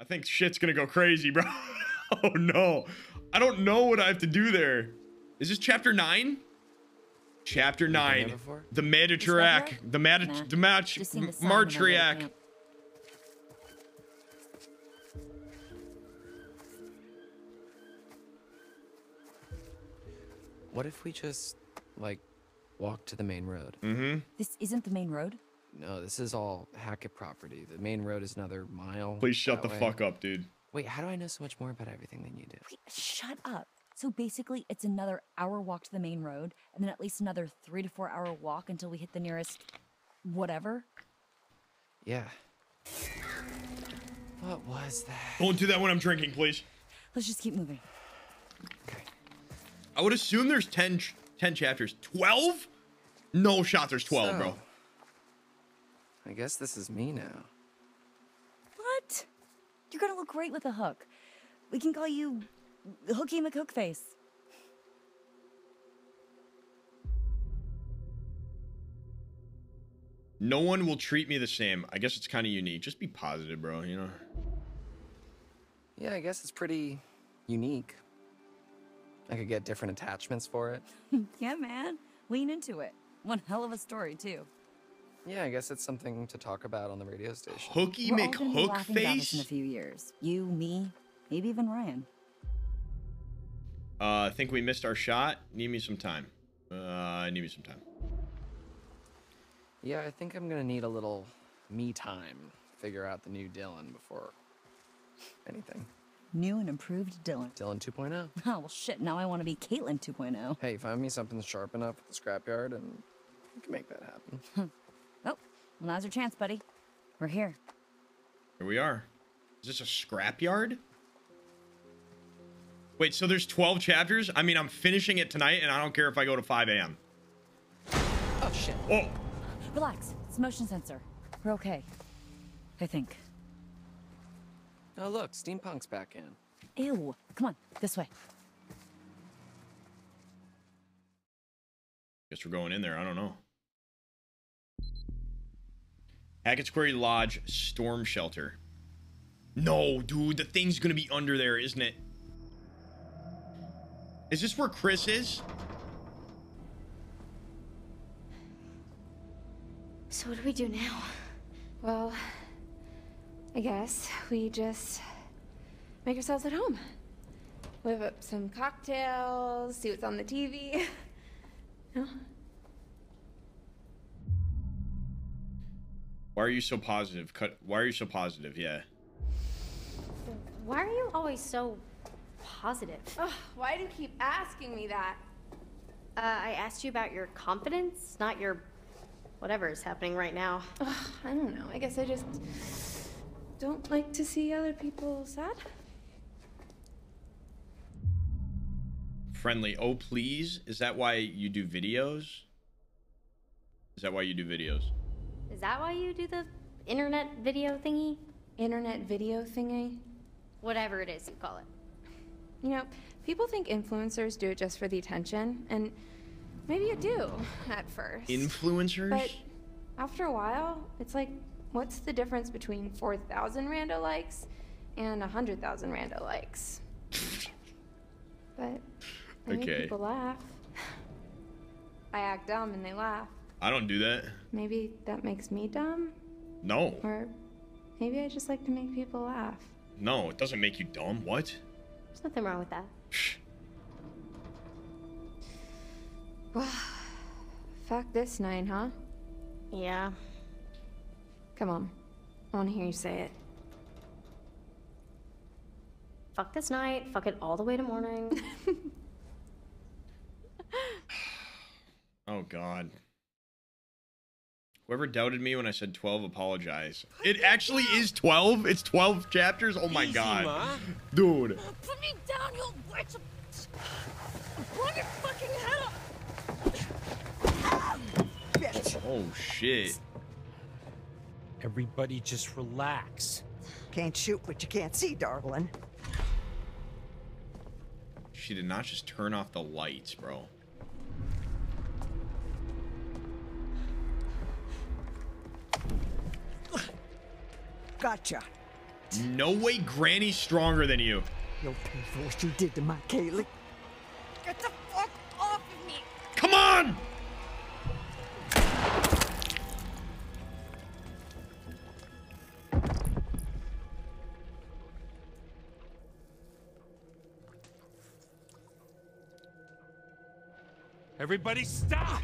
I think shit's gonna go crazy, bro. oh no. I don't know what I have to do there. Is this chapter nine? Chapter nine. The Maditriac. Discover? The Mad Nah. the match Just seen the sign when I went to Martriac. What if we just like walk to the main road? Mm-hmm. This isn't the main road. No, this is all Hackett property. The main road is another mile. Please shut the way. fuck up, dude. Wait, how do I know so much more about everything than you do? Wait, shut up. So basically, it's another hour walk to the main road, and then at least another three to four hour walk until we hit the nearest whatever. Yeah. What was that? Don't do that when I'm drinking, please. Let's just keep moving. Okay. I would assume there's 10, 10 chapters. 12? No shot there's 12, bro. So, I guess this is me now. What? You're gonna look great with a hook. We can call you Hooky McHookface. No one will treat me the same. I guess it's kind of unique. Just be positive, bro, you know? Yeah, I guess it's pretty unique. I could get different attachments for it. Yeah, man. Lean into it. One hell of a story, too. Yeah, I guess it's something to talk about on the radio station. Hooky We're all gonna be laughing about this in a few years. You, me, maybe even Ryan. Uh, I think we missed our shot. Need me some time. Uh, need me some time. Yeah, I think I'm gonna need a little me time. Figure out the new Dylan before anything. New and improved Dylan. Dylan 2.0. Oh, well, shit. Now I want to be Kaitlyn oh. 2.0. Hey, find me something sharp enough at the scrapyard and we can make that happen. Well, now's your chance, buddy. We're here. Here we are. Is this a scrapyard? Wait, so there's 12 chapters? I mean, I'm finishing it tonight, and I don't care if I go to 5 a.m. oh shit. Oh, Relax. It's a motion sensor. We're okay. I think. Oh look, steampunk's back in. Ew. Come on, this way. guess we're going in there. I don't know. Hackett's Quarry Lodge Storm Shelter. No, dude, the thing's gonna be under there, isn't it? Is this where Chris is? So what do we do now? Well, I guess we just make ourselves at home. Whip up some cocktails, see what's on the TV. no? Why are you so positive? Cut. Why are you so positive? Yeah. Why are you always so positive? Ugh, why do you keep asking me that? Uh, I asked you about your confidence, not your whatever is happening right now. Ugh, I don't know. I guess I just don't like to see other people sad. Friendly. Oh, please. Is that why you do videos? Is that why you do videos? Is that why you do the internet video thingy? Internet video thingy. Whatever it is you call it. You know, people think influencers do it just for the attention, and maybe you do at first. Influencers? But after a while, it's like, what's the difference between 4,000 rando likes and 100,000 rando likes? but I make people laugh. I act dumb and they laugh. I don't do that. Maybe that makes me dumb, No. or maybe I just like to make people laugh. No, it doesn't make you dumb. What? There's nothing wrong with that. Well, fuck this night, huh? Yeah. Come on. I want to hear you say it. Fuck this night. Fuck it all the way to morning. Oh God. Whoever doubted me when I said 12, apologize. It actually is 12. It's 12 chapters. Oh my God, dude. Put me down, you witch! Run your fucking head up! Oh shit. Everybody just relax. Can't shoot what you can't see, darling. She did not just turn off the lights, bro. Gotcha. No way Granny's stronger than you. You'll pay for what you did to my Kaylee. Get the fuck off of me! Come on! Everybody stop!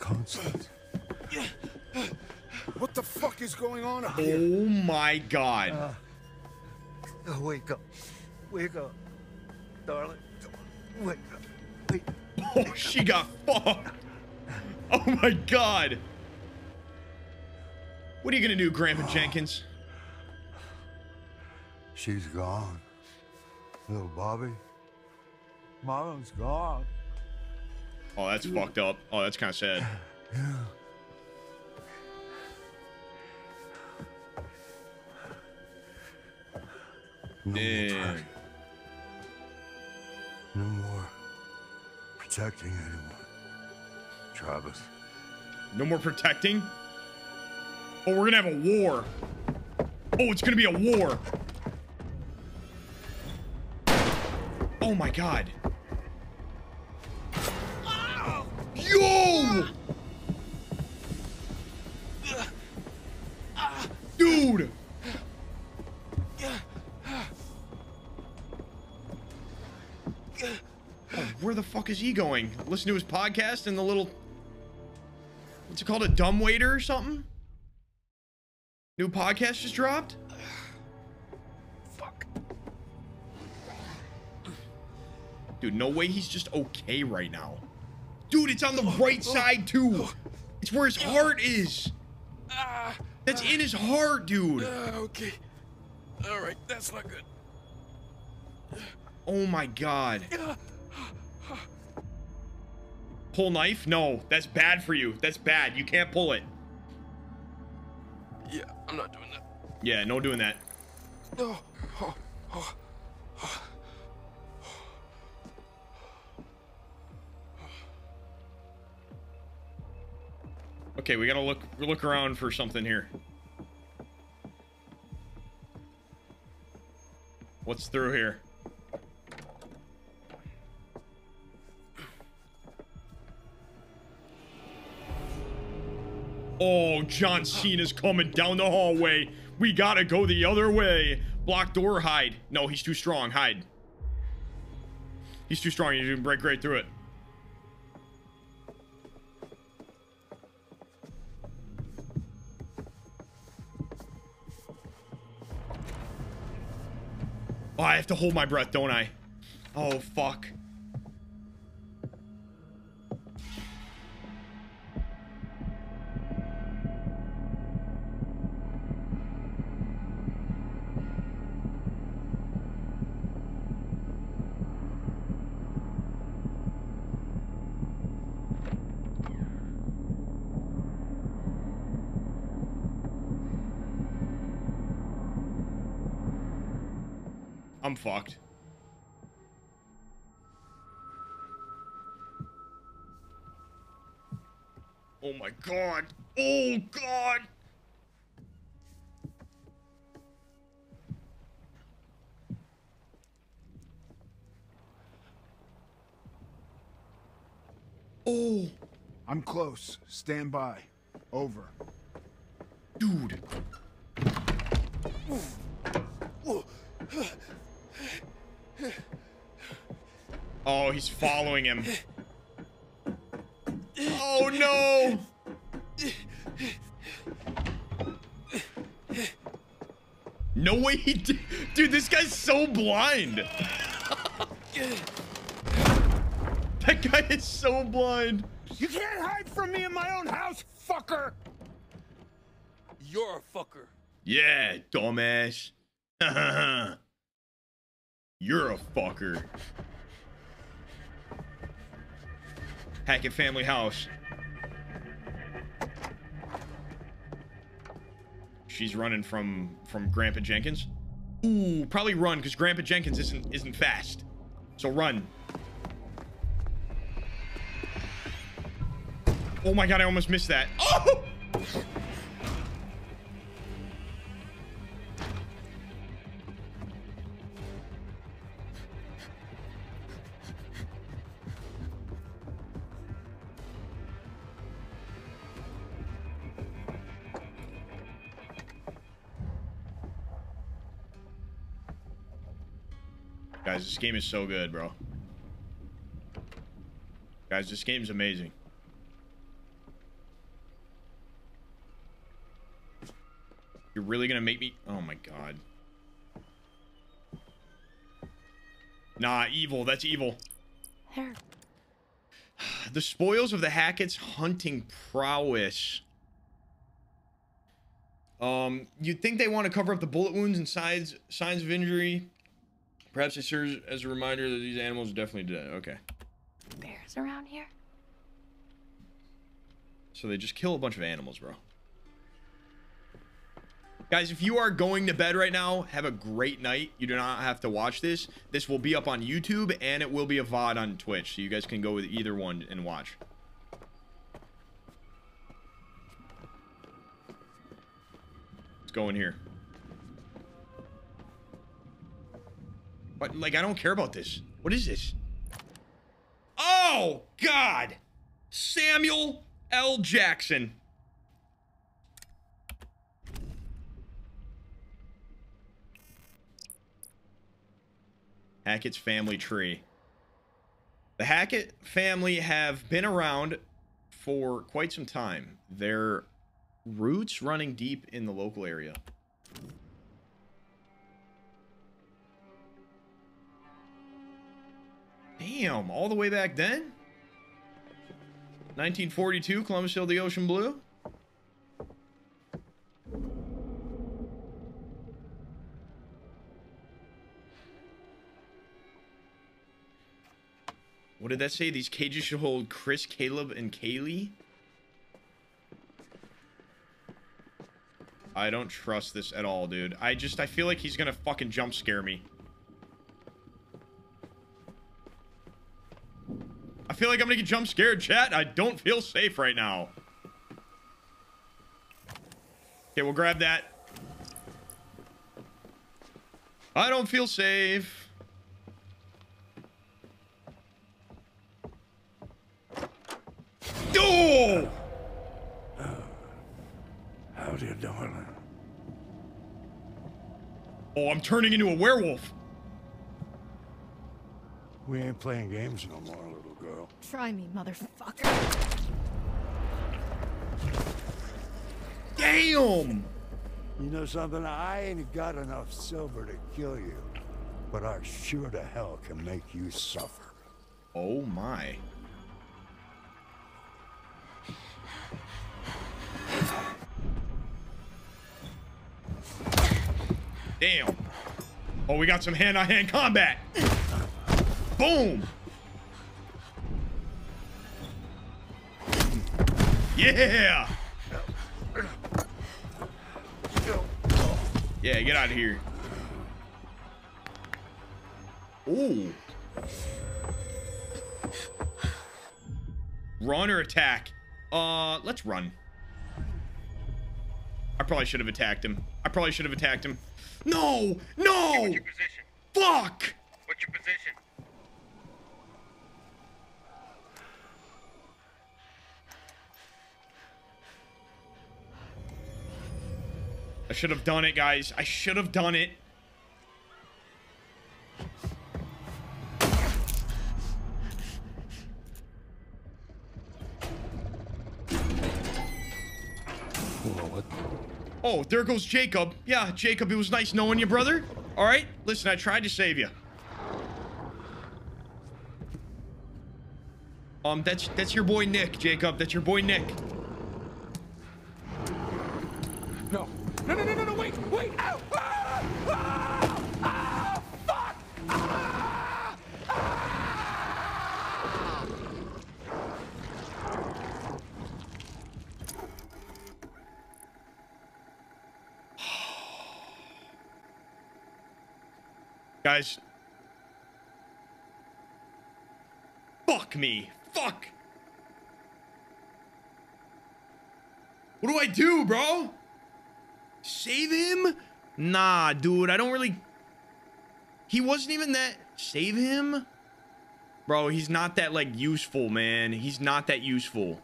Constance. What the fuck is going on up Oh here? my god. Oh, wake up. Wake up. Darling. Wake up. Wake Oh, she got fucked. Oh my god. What are you gonna do, Grandpa Jenkins? She's gone. Little Bobby. Mom's gone. Oh, that's fucked up. Oh, that's kind of sad. No Damn. more time. No more protecting anyone. Travis. No more protecting. Oh, we're gonna have a war. Oh, it's gonna be a war. Oh my god. Fuck is he going? Listen to his podcast and the little What's it called? A dumb waiter or something? New podcast just dropped? Fuck. Dude, no way he's just okay right now. Dude, it's on the right side too. It's where his heart is. That's in his heart, dude. Ah, okay. All right, that's not good. Oh my god. Ah. Pull knife? No, that's bad for you. That's bad. You can't pull it. Yeah, I'm not doing that. Yeah, no doing that. No. Oh, oh. Okay, we gotta look look around for something here. What's through here? Oh, John Cena's coming down the hallway. We gotta go the other way. Block door, hide. No, he's too strong. Hide. He's too strong. You can break right through it. Oh, I have to hold my breath, don't I? Oh, fuck. Fucked. Oh my god. Oh god. Oh, I'm close. Stand by. Over. dude. Oh, he's following him. Oh no! No way he did. Dude, this guy's so blind. that guy is so blind. You can't hide from me in my own house, fucker! You're a fucker. Yeah, dumbass. You're a fucker. Hackett family house. She's running from from Grandpa Jenkins. Ooh, probably run because Grandpa Jenkins isn't isn't fast. So run. Oh my god, I almost missed that. Oh! Game is so good, bro. Guys, this game's amazing. You're really gonna make me... Oh my god. Nah, evil. That's evil. There. The spoils of the Hackett's hunting prowess. Um, you'd think they want to cover up the bullet wounds and signs signs of injury. Perhaps it serves as a reminder that these animals are definitely dead. Okay. Bears around here? So they just kill a bunch of animals, bro. Guys, if you are going to bed right now, have a great night. You do not have to watch this. This will be up on YouTube and it will be a VOD on Twitch. So you guys can go with either one and watch. Let's go in here. But, like, I don't care about this. What is this? Oh, God! Samuel L. Jackson. Hackett's family tree. The Hackett family have been around for quite some time. Their roots running deep in the local area. Damn, all the way back then? 1942, Columbus sailed the ocean blue? What did that say? These cages should hold Chris, Caleb, and Kaylee? I don't trust this at all, dude. I just, I feel like he's gonna fucking jump scare me. I feel like I'm gonna get jump scared, chat. I don't feel safe right now. Okay, we'll grab that. I don't feel safe. Oh! Howdy, darling. Oh, I'm turning into a werewolf. We ain't playing games no more. Try me, motherfucker. Damn! You know something? I ain't got enough silver to kill you, but I sure to hell can make you suffer. Oh my. Damn. Oh, we got some hand-on-hand combat. Boom. Yeah. Yeah, get out of here. Ooh. Run or attack? Uh, let's run. I probably should have attacked him. I probably should have attacked him. No! No! What's your position? Fuck! What's your position? I should have done it, guys. I should have done it. Oh, there goes Jacob. Yeah, Jacob, it was nice knowing you, brother. All right, listen, I tried to save you. Um, that's that's your boy Nick, Jacob. That's your boy Nick. No. No, no, no, no, no, wait, wait! Ow! Ah! Ah! Ah! Fuck! Ah! Ah! Guys. Fuck me. Fuck. What do I do, bro? Save him? Nah, dude. I don't really... He wasn't even that... Save him? Bro, he's not that, like, useful, man. He's not that useful.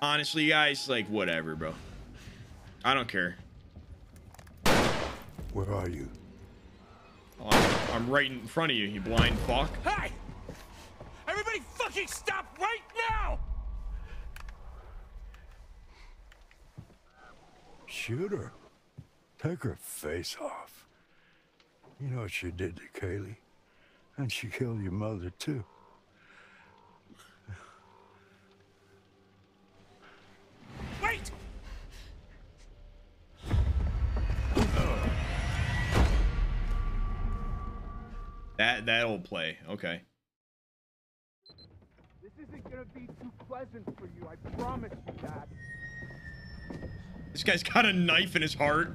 Honestly, guys, like, whatever, bro. I don't care. Where are you? Oh, I'm, I'm right in front of you, you blind fuck. Hey! Everybody fucking stop right now! Shoot her. Take her face off. You know what she did to Kaylee? And she killed your mother, too. That that'll play. Okay. This isn't gonna be too pleasant for you, I promise you that. This guy's got a knife in his heart.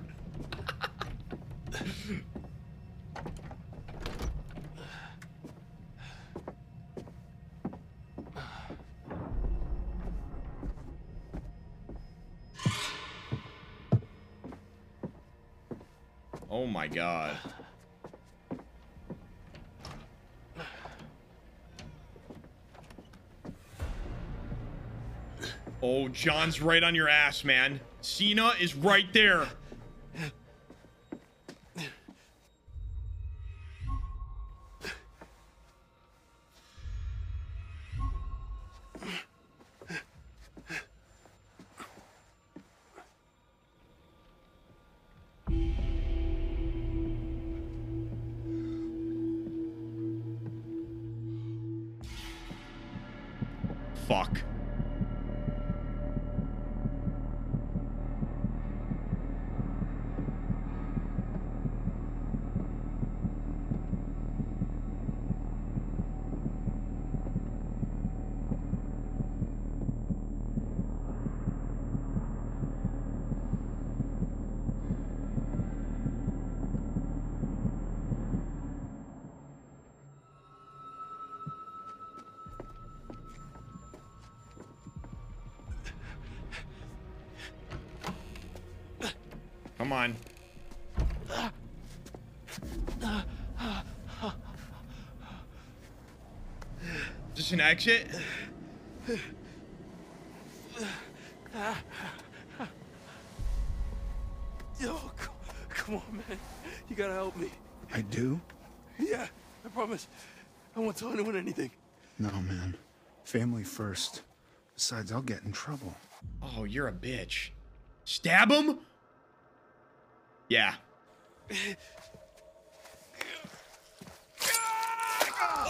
Oh my god. Oh, John's right on your ass, man. Cena is right there. An exit? Yo, come on, man. You gotta help me. I do? Yeah, I promise. I won't tell anyone anything. No, man. Family first. Besides, I'll get in trouble. Oh, you're a bitch. Stab him? Yeah.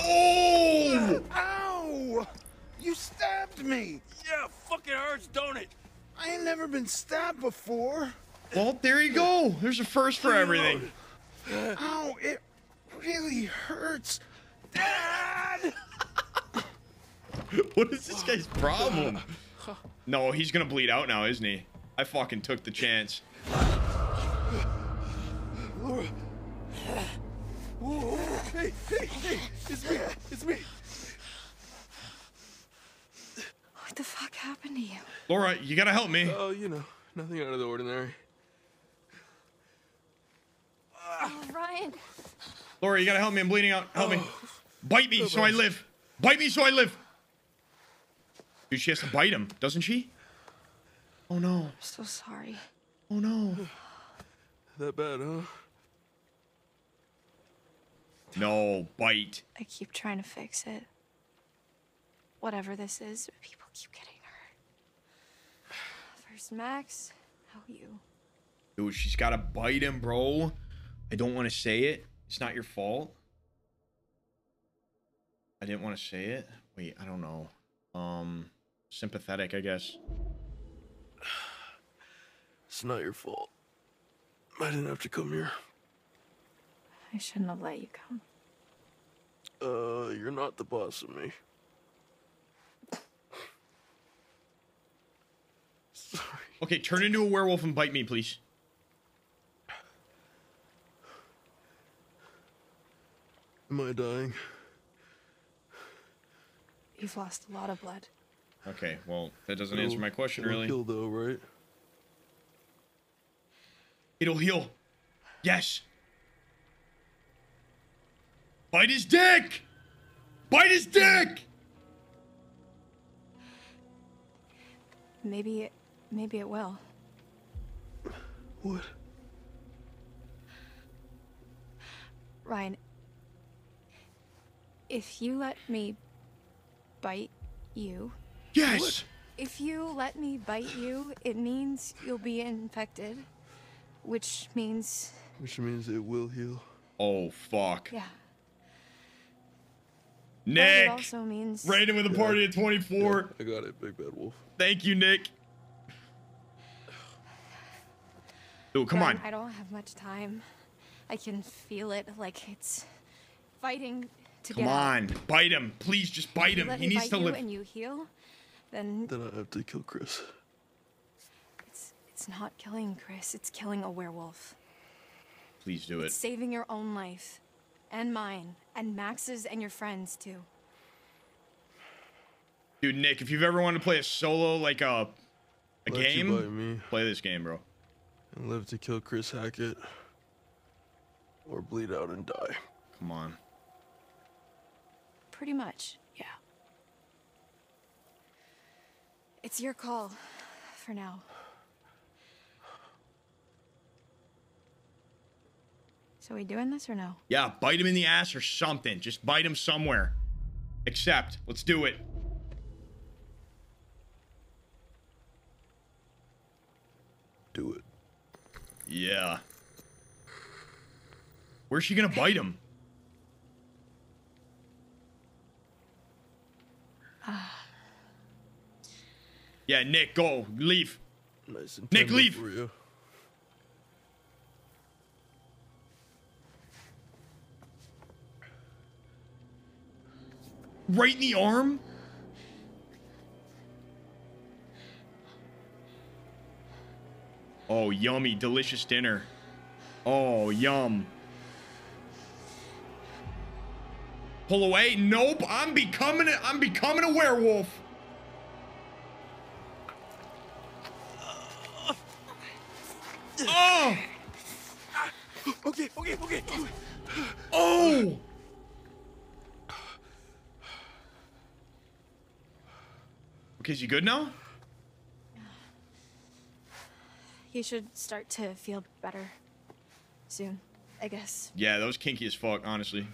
Oh! Ow! You stabbed me! Yeah, fucking hurts, don't it? I ain't never been stabbed before. Well, there you go. There's a first for everything. Ow, it really hurts. Dad! What is this guy's problem? No, he's gonna bleed out now, isn't he? I fucking took the chance. Laura. Whoa, hey, hey, hey, it's me, it's me. What the fuck happened to you? Laura, you gotta help me. Oh, you know, nothing out of the ordinary. Oh, Ryan. Laura, you gotta help me. I'm bleeding out. Help me. Oh. Bite me so I live. Bite me so I live. Dude, she has to bite him, doesn't she? Oh no. I'm so sorry. Oh no. That bad, huh? No, bite. I keep trying to fix it. Whatever this is, people keep getting hurt. First Max, how you? Dude, she's gotta bite him, bro. I don't want to say it. It's not your fault. I didn't want to say it. Wait, I don't know. Um, sympathetic, I guess. It's not your fault. I didn't have to come here. I shouldn't have let you come. Uh, you're not the boss of me. Sorry. Okay, turn into a werewolf and bite me, please. Am I dying? You've lost a lot of blood. Okay, well, that doesn't answer It'll- my question, it'll really. Heal though, right? It'll heal. Yes. Bite his dick! Bite his dick! Maybe it, maybe it will. What? Ryan, if you let me bite you, Yes. if you let me bite you, it means you'll be infected, which means Which means it will heal. Oh fuck. yeah. But Nick. it also means Raiden with a party at 24. Yeah, I got it, Big Bad Wolf. Thank you, Nick. Oh, come Ryan, on. I don't have much time. I can feel it like it's fighting to Come get out. on. Bite him. Please just bite If you him. let He me needs bite to you live. and you heal, then Then I have to kill Chris. it's it's not killing Chris. It's killing a werewolf. Please do it. It's saving your own life, and mine, and Max's, and your friends too. Dude, Nick, if you've ever wanted to play a solo, like a, a Let game, bite me play this game, bro. And live to kill Chris Hackett. Or bleed out and die. Come on. Pretty much, yeah. It's your call, for now. So we doing this or no? Yeah, bite him in the ass or something. Just bite him somewhere. Accept. Let's do it. Do it. Yeah. Where's she gonna bite him? Yeah, Nick, go. Leave. Nice Nick, leave. For you. Right in the arm? Oh, yummy, delicious dinner. Oh, yum. Pull away? Nope. I'm becoming a, I'm becoming a werewolf. Oh! Okay, okay, okay. Oh! Okay, is you good now? You should start to feel better soon, I guess. Yeah, that was kinky as fuck, honestly.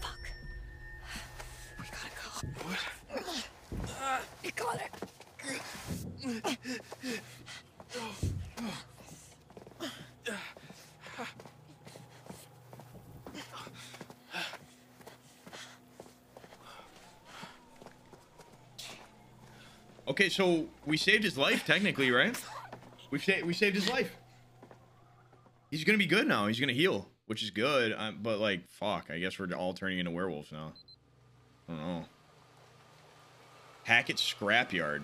Fuck. We gotta go. What? We got it. Oh. Okay, so we saved his life technically, right? We saved we saved his life. He's gonna be good now. He's gonna heal, which is good. Um, but like, fuck. I guess we're all turning into werewolves now. I don't know. Hackett Scrapyard.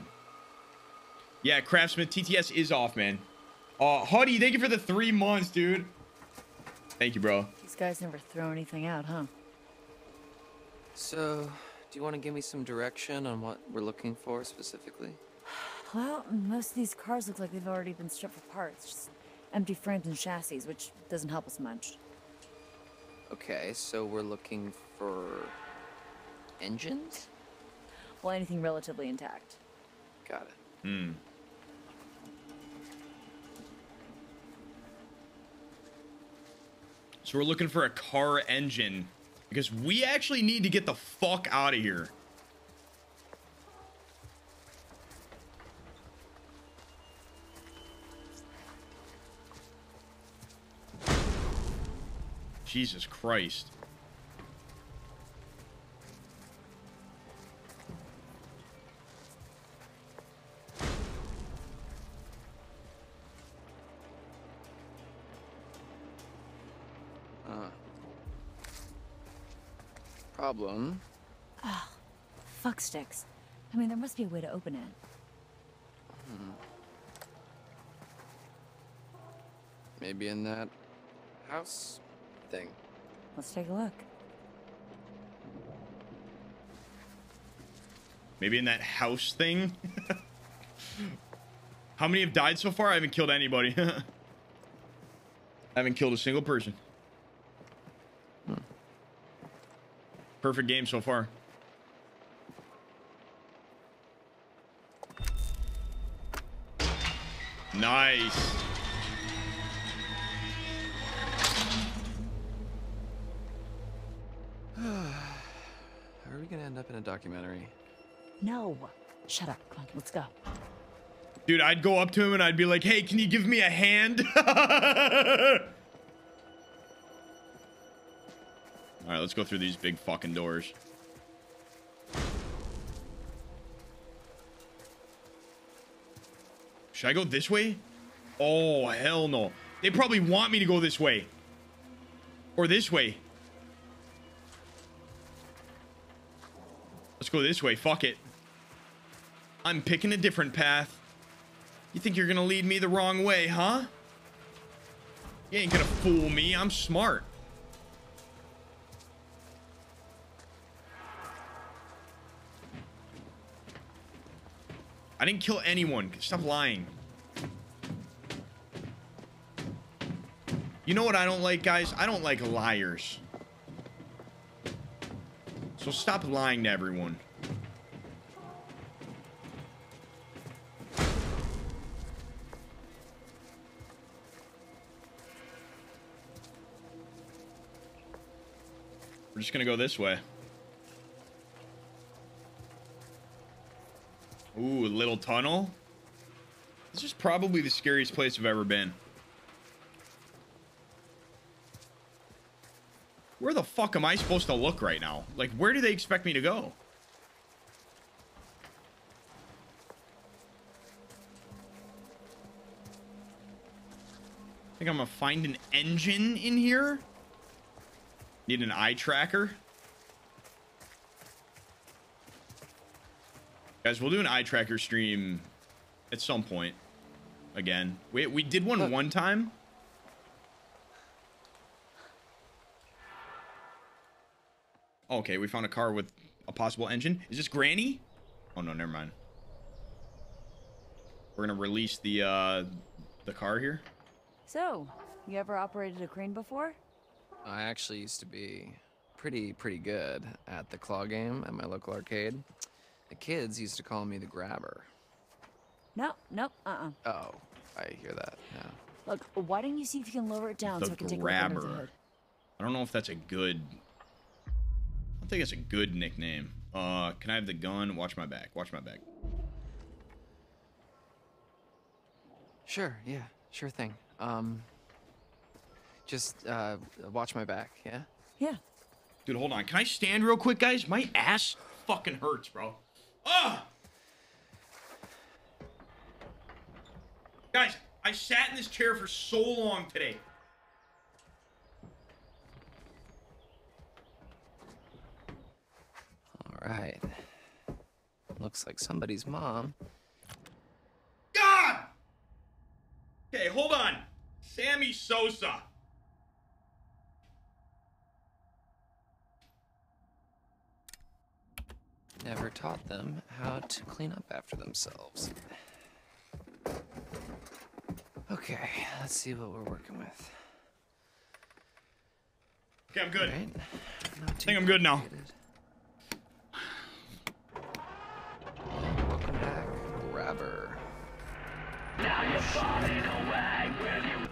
Yeah, Craftsmith TTS is off, man. Uh, Huddy, thank you for the three months, dude. Thank you, bro. These guys never throw anything out, huh? So, do you want to give me some direction on what we're looking for specifically? Well, most of these cars look like they've already been stripped for parts. Just empty frames and chassis, which doesn't help us much. Okay, so we're looking for engines? Well, anything relatively intact. Got it. Hmm. So we're looking for a car engine because we actually need to get the fuck out of here. Jesus Christ. Problem. Ah, fuck sticks. I mean, there must be a way to open it. Hmm. Maybe in that house thing. Let's take a look. Maybe in that house thing. How many have died so far? I haven't killed anybody. I haven't killed a single person. Perfect game so far. Nice. Are we gonna end up in a documentary? No. Shut up. Come on, let's go. Dude, I'd go up to him and I'd be like, hey, can you give me a hand? All right, let's go through these big fucking doors. Should I go this way? Oh, hell no. They probably want me to go this way. Or this way. Let's go this way. Fuck it. I'm picking a different path. You think you're gonna lead me the wrong way, huh? You ain't gonna fool me. I'm smart. I didn't kill anyone. Stop lying. You know what I don't like, guys? I don't like liars. So stop lying to everyone. We're just gonna go this way. Ooh, a little tunnel. This is probably the scariest place I've ever been. Where the fuck am I supposed to look right now? Like, where do they expect me to go? I think I'm gonna find an engine in here. Need an eye tracker. Guys, we'll do an eye tracker stream at some point. Again, we we did one one time. Okay, we found a car with a possible engine. Is this Granny? Oh no, never mind. We're gonna release the uh the car here. So, you ever operated a crane before? I actually used to be pretty, pretty good at the claw game at my local arcade. The kids used to call me the grabber. No, nope, uh-uh. Oh, I hear that, yeah. Look, why don't you see if you can lower it down The so I can take a look under the grabber. I don't know if that's a good. I don't think it's a good nickname. Uh, can I have the gun? Watch my back. Watch my back. Sure, yeah, sure thing. Um, just, uh, watch my back, yeah? Yeah. Dude, hold on. Can I stand real quick, guys? My ass fucking hurts, bro. Guys, I sat in this chair for so long today. All right. Looks like somebody's mom. God! Okay, hold on. Sammy Sosa. Taught them how to clean up after themselves. Okay, let's see what we're working with. Okay, I'm good. Alright, I think I'm good now. Welcome back, grabber. What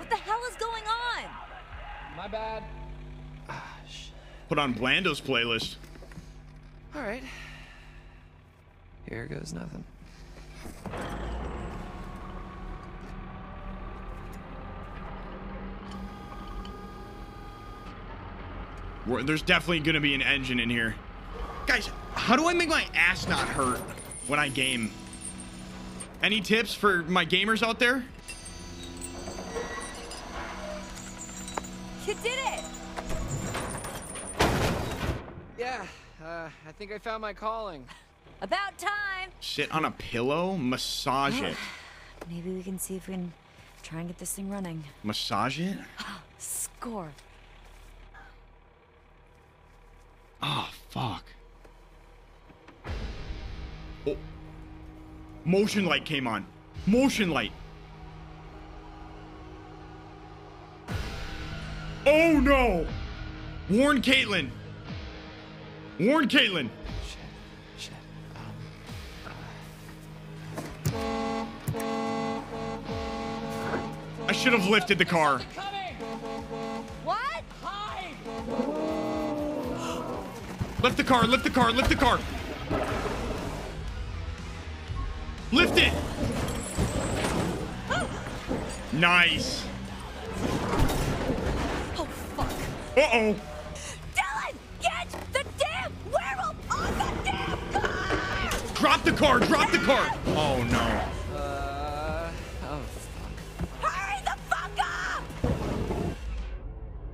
the hell is going on? My bad. Put on Blando's playlist. All right. Here goes nothing. We're- There's definitely gonna be an engine in here. Guys, how do I make my ass not hurt when I game? Any tips for my gamers out there? You did it! Yeah, uh, I think I found my calling. About time! Sit on a pillow? Massage it. Maybe we can see if we can try and get this thing running. Massage it? Score. Oh, fuck. Oh. Motion light came on. Motion light. Oh no! Warn Kaitlyn. Warn Kaitlyn. I should have lifted the car. What? Lift the car, lift the car, lift the car. Lift it. Nice. Oh, fuck. Uh-oh. Dylan, get the damn werewolf off the damn car! Drop the car, drop the car. Oh, no.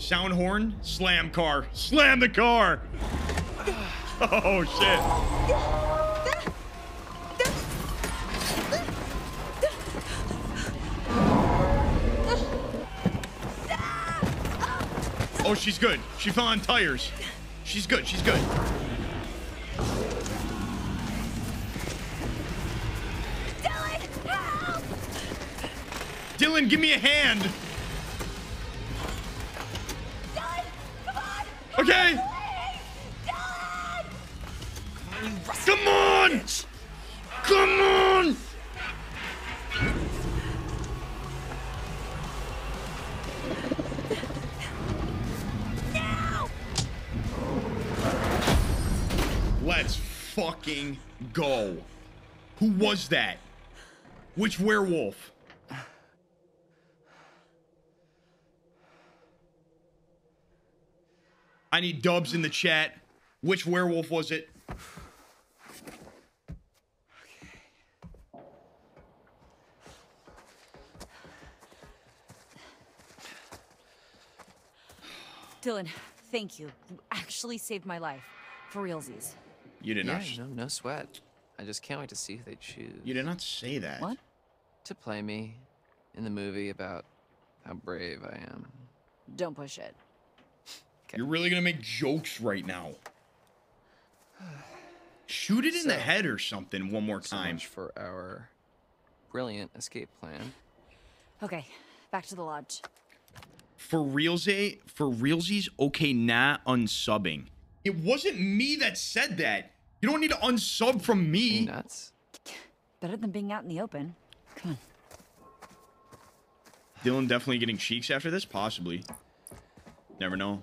Sound horn, slam car. Slam the car. Oh, shit. Oh, she's good. She fell on tires. She's good. She's good. Dylan, help! Dylan, give me a hand. Okay. Come on. Come on. Let's fucking go. Who was that? Which werewolf? I need dubs in the chat. Which werewolf was it? Dylan, thank you. You actually saved my life. For realsies. You did Yeah, not. no, no sweat. I just can't wait to see who they choose. You did not say that. What? To play me in the movie about how brave I am. Don't push it. You're really gonna make jokes right now. Shoot it in the head or something one more So time. much for our brilliant escape plan. Okay, back to the lodge. For realsy, eh, for realsies, okay, nah, unsubbing. It wasn't me that said that. You don't need to unsub from me. nuts? Better than being out in the open. Come on. Dylan definitely getting cheeks after this? Possibly. Never know.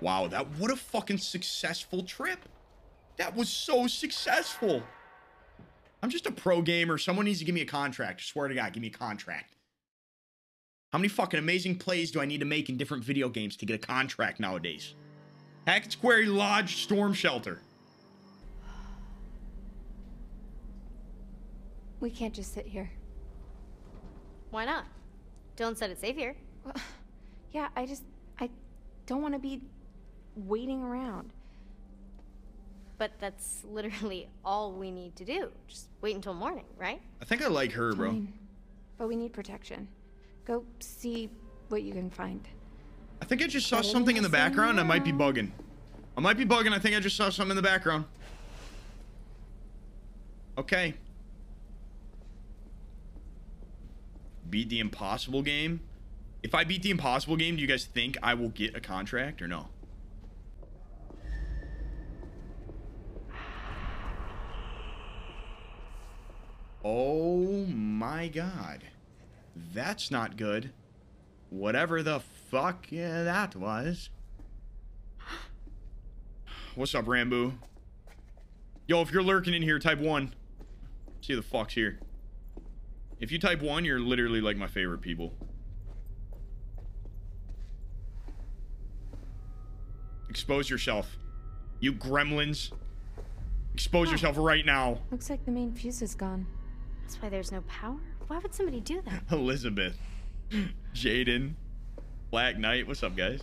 Wow, that what a fucking successful trip. That was so successful. I'm just a pro gamer. Someone needs to give me a contract. I swear to God, give me a contract. How many fucking amazing plays do I need to make in different video games to get a contract nowadays? Hackett's Quarry Lodge Storm Shelter. We can't just sit here. Why not? Dylan said it's safe here. Yeah, I just I don't want to be waiting around. But that's literally all we need to do. Just wait until morning, right? I think I like her, bro. Fine. But we need protection. Go see what you can find. I think I just saw Better something in the messing background. I might be bugging. I might be bugging. I think I just saw something in the background. Okay. Beat the impossible game. If I beat the impossible game, do you guys think I will get a contract or no? Oh my god. That's not good. Whatever the fuck yeah, that was. What's up, Rambo? Yo, if you're lurking in here, type one. See the fuck's here. If you type one, you're literally like my favorite people. Expose yourself. You gremlins. Expose yourself right now. Looks like the main fuse is gone. That's why there's no power? Why would somebody do that? Elizabeth. Jaden. Black Knight. What's up, guys?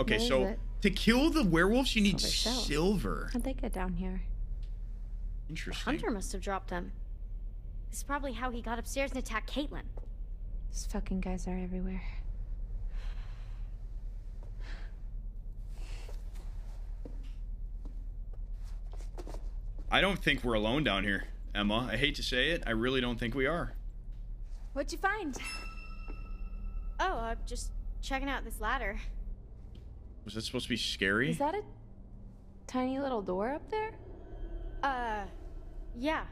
Okay, so it? to kill the werewolves, you need Silver silver. How'd they get down here? Interesting. Hunter must have dropped them. This is probably how he got upstairs and attacked Kaitlyn. These fucking guys are everywhere. I don't think we're alone down here, Emma. I hate to say it. I really don't think we are. What'd you find? Oh, I'm just checking out this ladder. Was that supposed to be scary? Is that a tiny little door up there? Uh, yeah.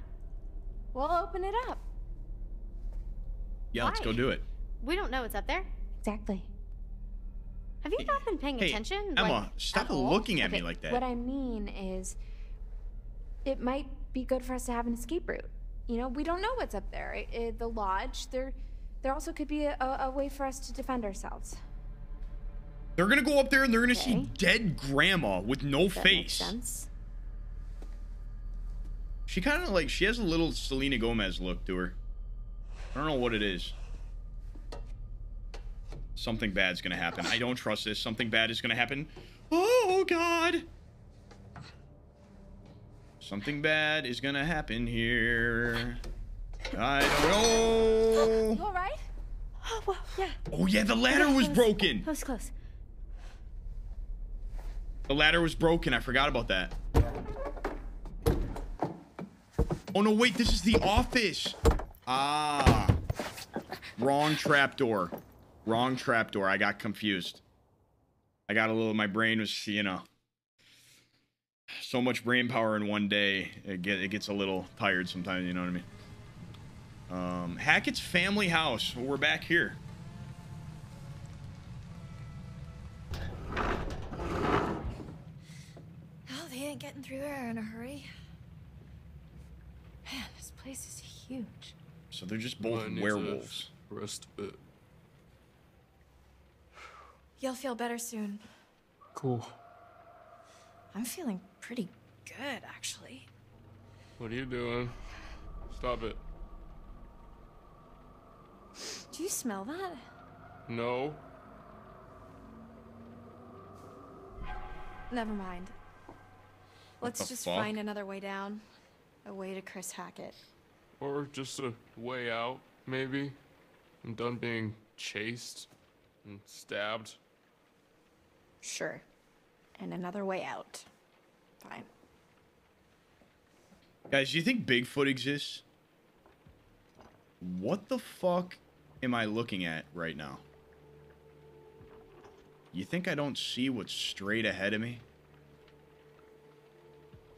We'll open it up. yeah, let's go do it. We don't know what's up there. Exactly. Have you not been paying Hey, attention? Emma, like, stop at all? looking at me like that. What I mean is, it might be good for us to have an escape route. You know, we don't know what's up there. It, it- eh, the lodge. There, there also could be a, a, way for us to defend ourselves. They're gonna go up there and they're gonna see dead grandma with no That makes face. sense. She kind of like she has a little Selena Gomez look to her. I don't know what it is. Something bad's gonna happen. I don't trust this. Something bad is gonna happen. Oh God. Something bad is gonna happen here. I don't know. You all right? Oh, well, yeah. Oh yeah, the ladder was broken. That was close. The ladder was broken. I forgot about that. Oh no, wait, this is the office. Ah. Wrong trapdoor. Wrong trapdoor. I got confused. I got a little my brain was, you know. So much brain power in one day. It get it gets a little tired sometimes, you know what I mean? Um Hackett's family house. We're back here. Oh, they ain't getting through there in a hurry. Man, this place is huge. So they're just both Mine werewolves. Rest a bit. You'll feel better soon. Cool. I'm feeling pretty good, actually. What are you doing? Stop it. Do you smell that? No. Never mind. Let's just fuck? find another way down. A way to Chris Hackett. Or just a way out, maybe. I'm done being chased and stabbed. Sure. And another way out. Fine. Guys, do you think Bigfoot exists? What the fuck am I looking at right now? You think I don't see what's straight ahead of me?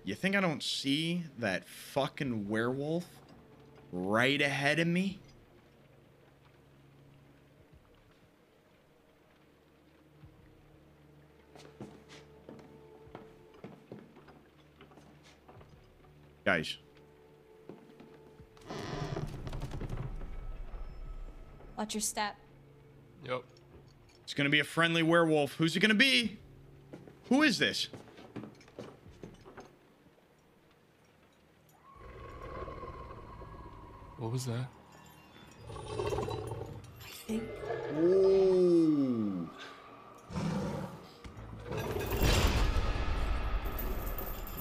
You think I don't see that fucking werewolf right ahead of me? Guys, Watch your step. Yep. it's gonna be a friendly werewolf. Who's it gonna be? Who is this? What was that? I think. Ooh.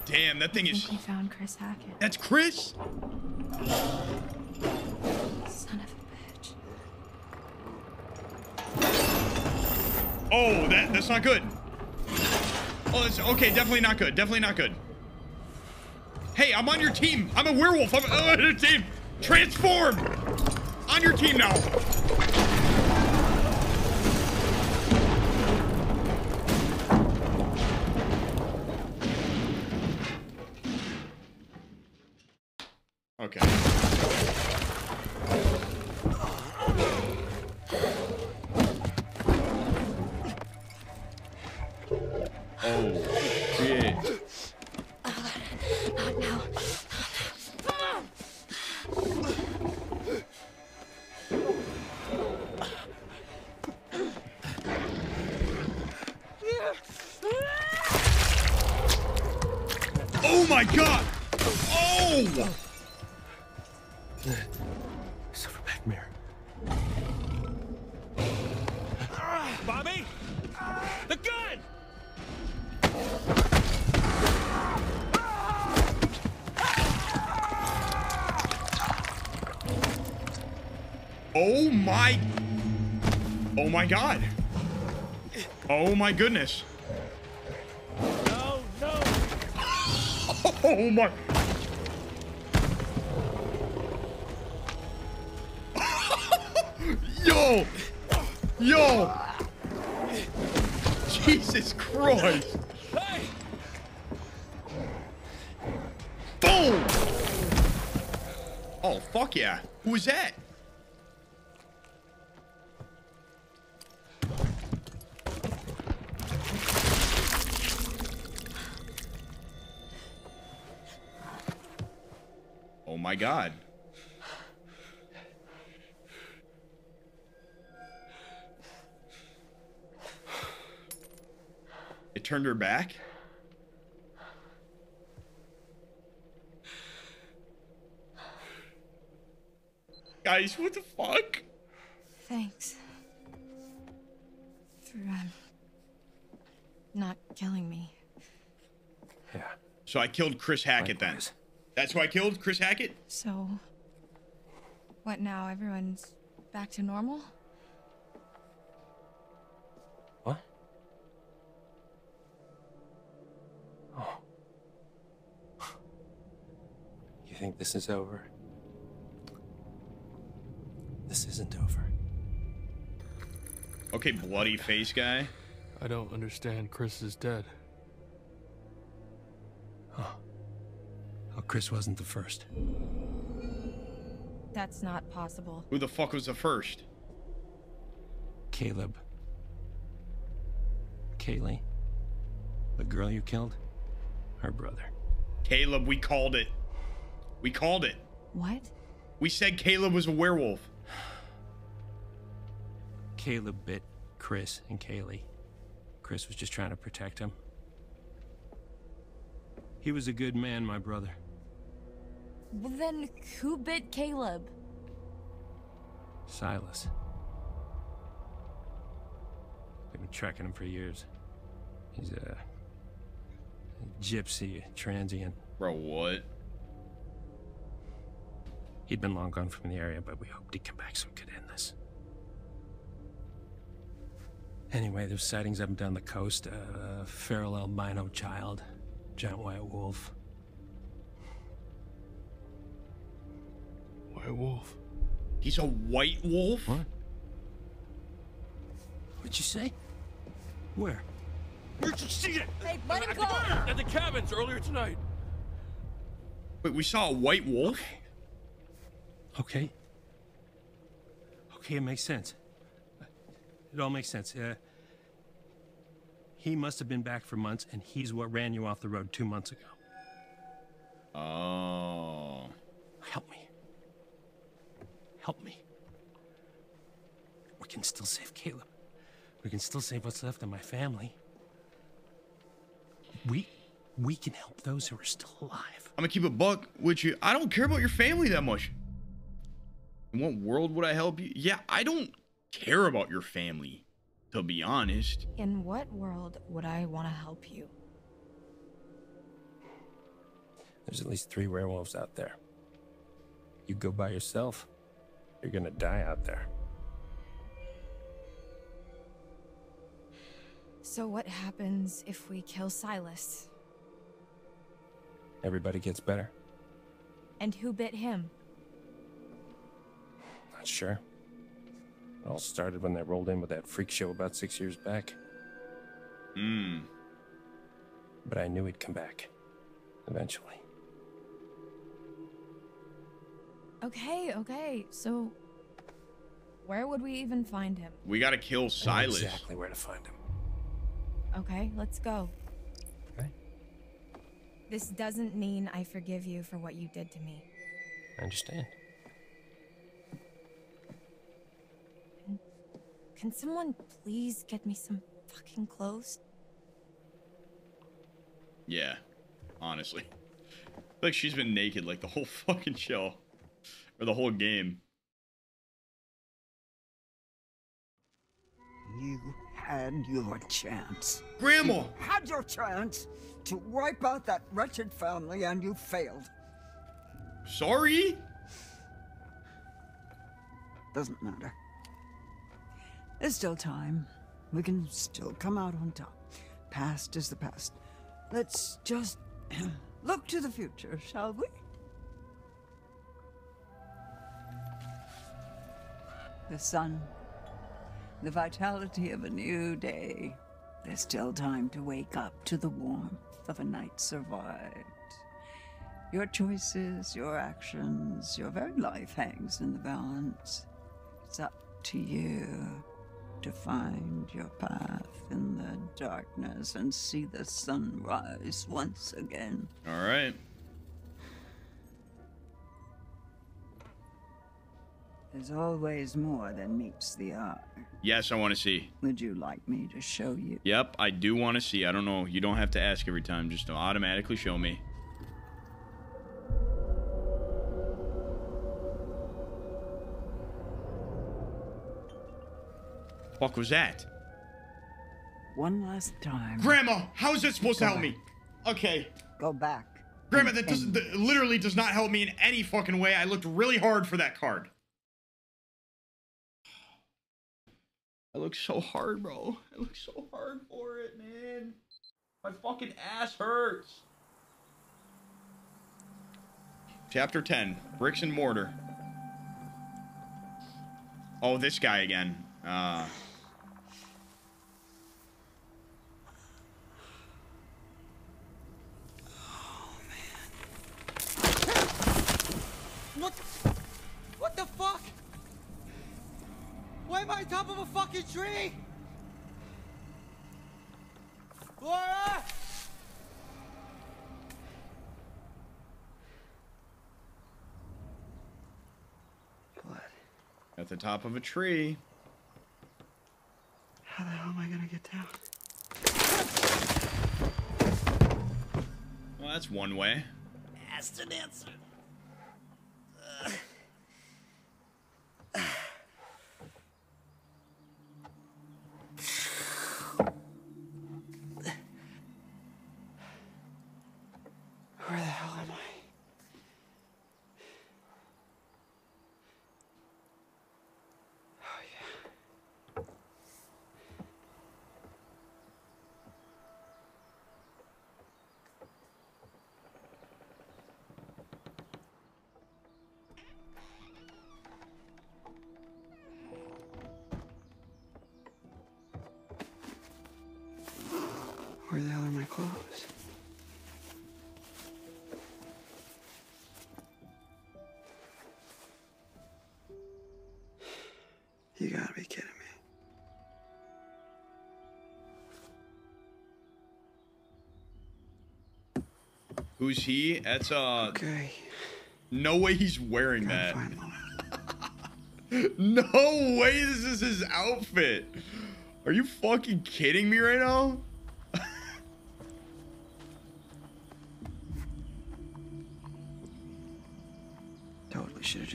Damn, that thing I is. think we found Chris Hackett. That's Chris? Son of a bitch. Oh, that that's not good. Oh, that's okay. Definitely not good. Definitely not good. Hey, I'm on your team. I'm a werewolf. I'm on your team. Transform. On your team now. Okay. My god. Oh my goodness. No, no! Oh my. Yo! Yo! Jesus Christ! God. It turned her back? Guys, what the fuck? Thanks. For, um, not killing me. Yeah. So I killed Chris Hackett then. That's who I killed? Chris Hackett? So, what now? Everyone's back to normal? What? Oh. You think this is over? This isn't over. Okay, bloody face guy. I don't understand. Chris is dead. Oh, Chris wasn't the first. That's not possible. Who the fuck was the first? Caleb. Kaylee. The girl you killed? Her brother. Caleb, we called it. We called it. What? We said Caleb was a werewolf. Caleb bit Chris and Kaylee. Chris was just trying to protect him. He was a good man, my brother. Well, then who bit Caleb? Silas. We've been tracking him for years. He's a, a gypsy, a transient. Bro, what? He'd been long gone from the area, but we hoped he'd come back so we could end this. Anyway, there's sightings up and down the coast. Uh, a feral albino child, giant white wolf. White wolf. He's a white wolf? What? What'd you say? Where? Where'd you see it? Hey, let him At go! the, at the cabins earlier tonight. Wait, we saw a white wolf? Okay. Okay, it makes sense. It all makes sense. Uh, he must have been back for months, and he's what ran you off the road two months ago. Oh. Help me. Help me. We can still save Caleb. We can still save what's left of my family. We we can help those who are still alive. I'm gonna keep a buck with you. I don't care about your family that much. In what world would I help you? Yeah, I don't care about your family, to be honest. In what world would I want to help you? There's at least three werewolves out there. You go by yourself, you're gonna die out there. So, what happens if we kill Silas? Everybody gets better. And who bit him? Not sure. It all started when they rolled in with that freak show about six years back. Hmm. But I knew he'd come back. Eventually. Okay, okay. So, where would we even find him? We gotta kill I know Silas. exactly where to find him. Okay, let's go. Okay. This doesn't mean I forgive you for what you did to me. I understand. Can someone please get me some fucking clothes? Yeah, honestly. Like she's been naked like the whole fucking show. Or the whole game. You had your chance. Grandma! You had your chance to wipe out that wretched family and you failed. Sorry? Doesn't matter. There's still time. We can still come out on top. Past is the past. Let's just look to the future, shall we? The sun, the vitality of a new day. There's still time to wake up to the warmth of a night survived. Your choices, your actions, your very life hangs in the balance. It's up to you to find your path in the darkness and see the sun rise once again. Alright. There's always more than meets the eye. Yes, I want to see. Would you like me to show you? Yep, I do want to see. I don't know. You don't have to ask every time. Just automatically show me. Fuck was that? One last time. Grandma, how is that supposed to help me? Okay. Go back. Grandma, that does that literally does not help me in any fucking way. I looked really hard for that card. I look so hard, bro. I look so hard for it, man. My fucking ass hurts. Chapter 10 Bricks and Mortar. Oh, this guy again. Uh. What? What the fuck? Why am I on top of a fucking tree? Laura! What? At the top of a tree. How the hell am I gonna get down? Well, that's one way. Asked an answer. You gotta be kidding me. Who's he? That's uh. Okay. No way he's wearing that. no way this is his outfit. Are you fucking kidding me right now?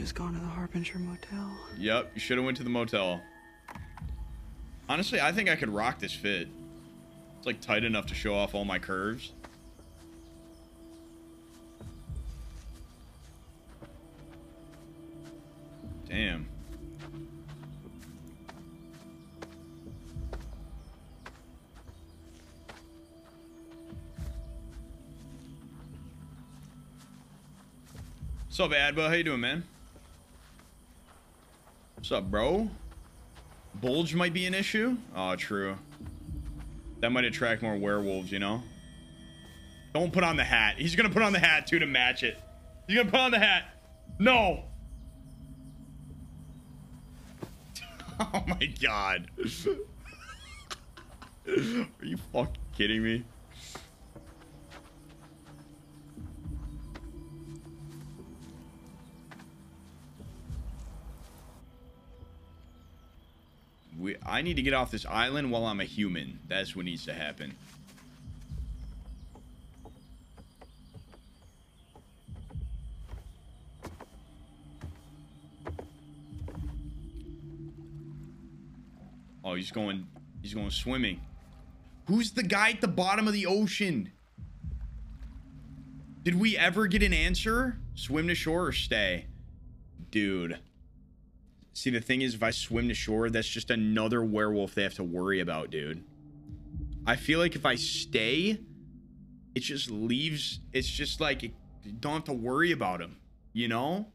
Just gone to the Harbinger Motel. Yep, you should have went to the motel. Honestly, I think I could rock this fit. It's like tight enough to show off all my curves. Damn. What's up, Adba? How you doing, man? What's up, bro? Bulge might be an issue? Oh, true. That might attract more werewolves, you know? Don't put on the hat. He's gonna put on the hat, too, to match it. He's gonna put on the hat. No! Oh my god. Are you fucking kidding me? I need to get off this island while I'm a human. That's what needs to happen. Oh, he's going he's going swimming. Who's the guy at the bottom of the ocean? Did we ever get an answer? Swim to shore or stay? Dude. See, the thing is, if I swim to shore, that's just another werewolf they have to worry about, dude. I feel like if I stay, it just leaves. It's just like, you don't have to worry about him, you know?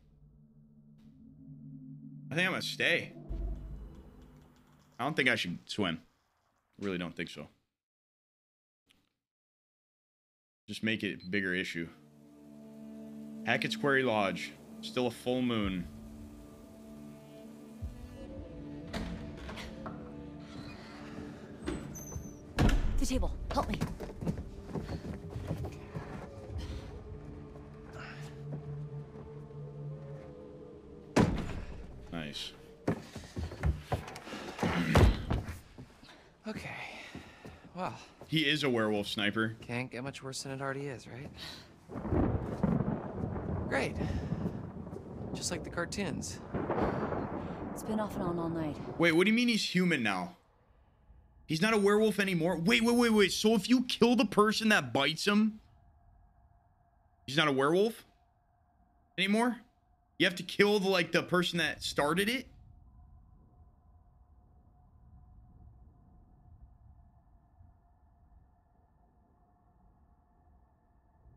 I think I'm gonna stay. I don't think I should swim. Really don't think so. Just make it bigger issue. Hackett's Quarry Lodge. Still a full moon. Table. Help me. Nice. Nice. Okay. Well, He is a werewolf sniper. can't get much worse than it already is, right? Great. Just like the cartoons. It's been off and on all night. Wait, what do you mean he's human now? He's not a werewolf anymore? Wait, wait, wait, wait. So if you kill the person that bites him, he's not a werewolf anymore? You have to kill the like the person that started it?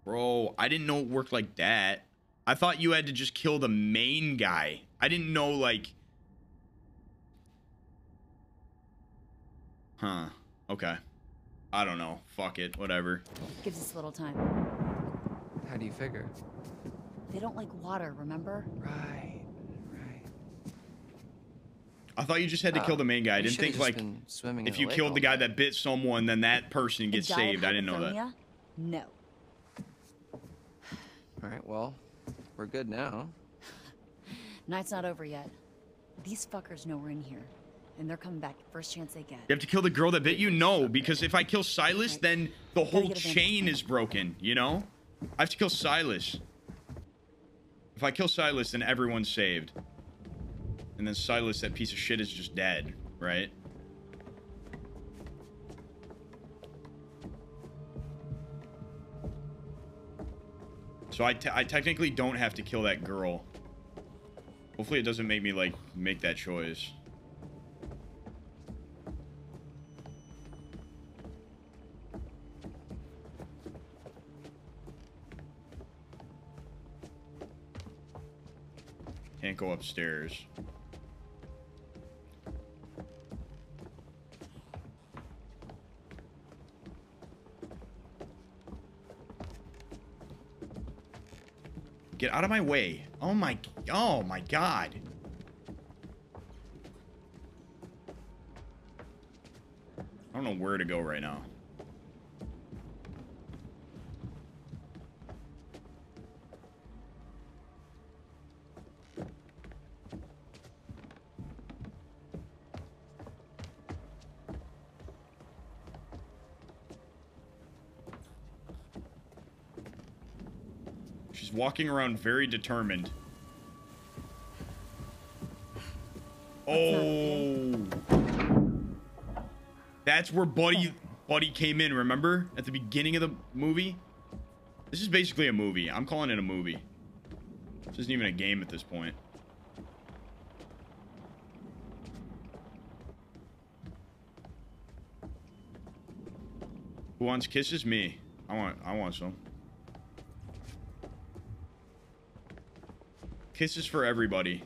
Bro, I didn't know it worked like that. I thought you had to just kill the main guy. I didn't know like Huh. Okay. I don't know. Fuck it. Whatever. Gives us a little time. How do you figure? They don't like water, remember? Right. Right. I thought you just had to Oh, kill the main guy. I didn't think like swimming if you lake killed the guy that bit someone, then that person gets saved. I didn't know that. No. All right, well, we're good now. Night's not over yet. These fuckers know we're in here. And they're coming back first chance they get. You have to kill the girl that bit you? No, because if I kill Silas, then the whole get a vantage chain is broken, you know? I have to kill Silas. If I kill Silas, then everyone's saved. And then Silas, that piece of shit, is just dead, right? So I, I technically don't have to kill that girl. Hopefully it doesn't make me, like, make that choice. Can't go upstairs. Get out of my way. Oh my, oh my god. I don't know where to go right now. Walking around very determined. Oh. That's where Buddy Buddy came in, remember? At the beginning of the movie? This is basically a movie. I'm calling it a movie. This isn't even a game at this point. Who wants kisses? Me. I want I want some. Kisses for everybody.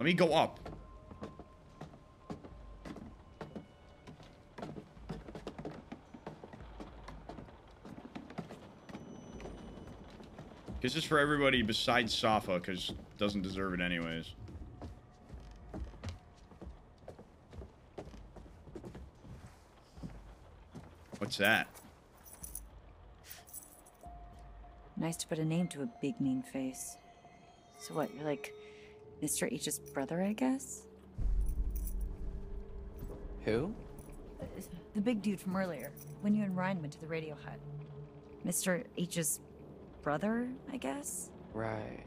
Let me go up. Kisses for everybody besides Safa, because doesn't deserve it anyways. What's that? Nice to put a name to a big mean face. So what, you're like Mr. H's brother, I guess? Who? The big dude from earlier, when you and Ryan went to the radio hut. Mr. H's brother, I guess? Right, right.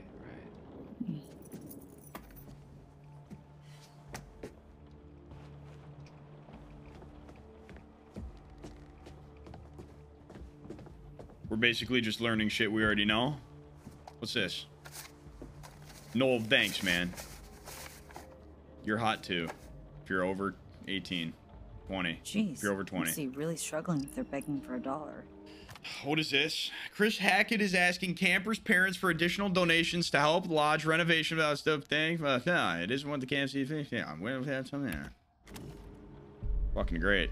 Basically just learning shit we already know. What's this? Noel, thanks, man. You're hot too. If you're over 18, 20. Jeez. If you're over 20. I see really struggling if they're begging for a dollar. What is this? Chris Hackett is asking campers' parents for additional donations to help lodge renovation without stuff thing. Uh, no, it isn't what the KFC thing. Yeah, I'm gonna have something there. Fucking great.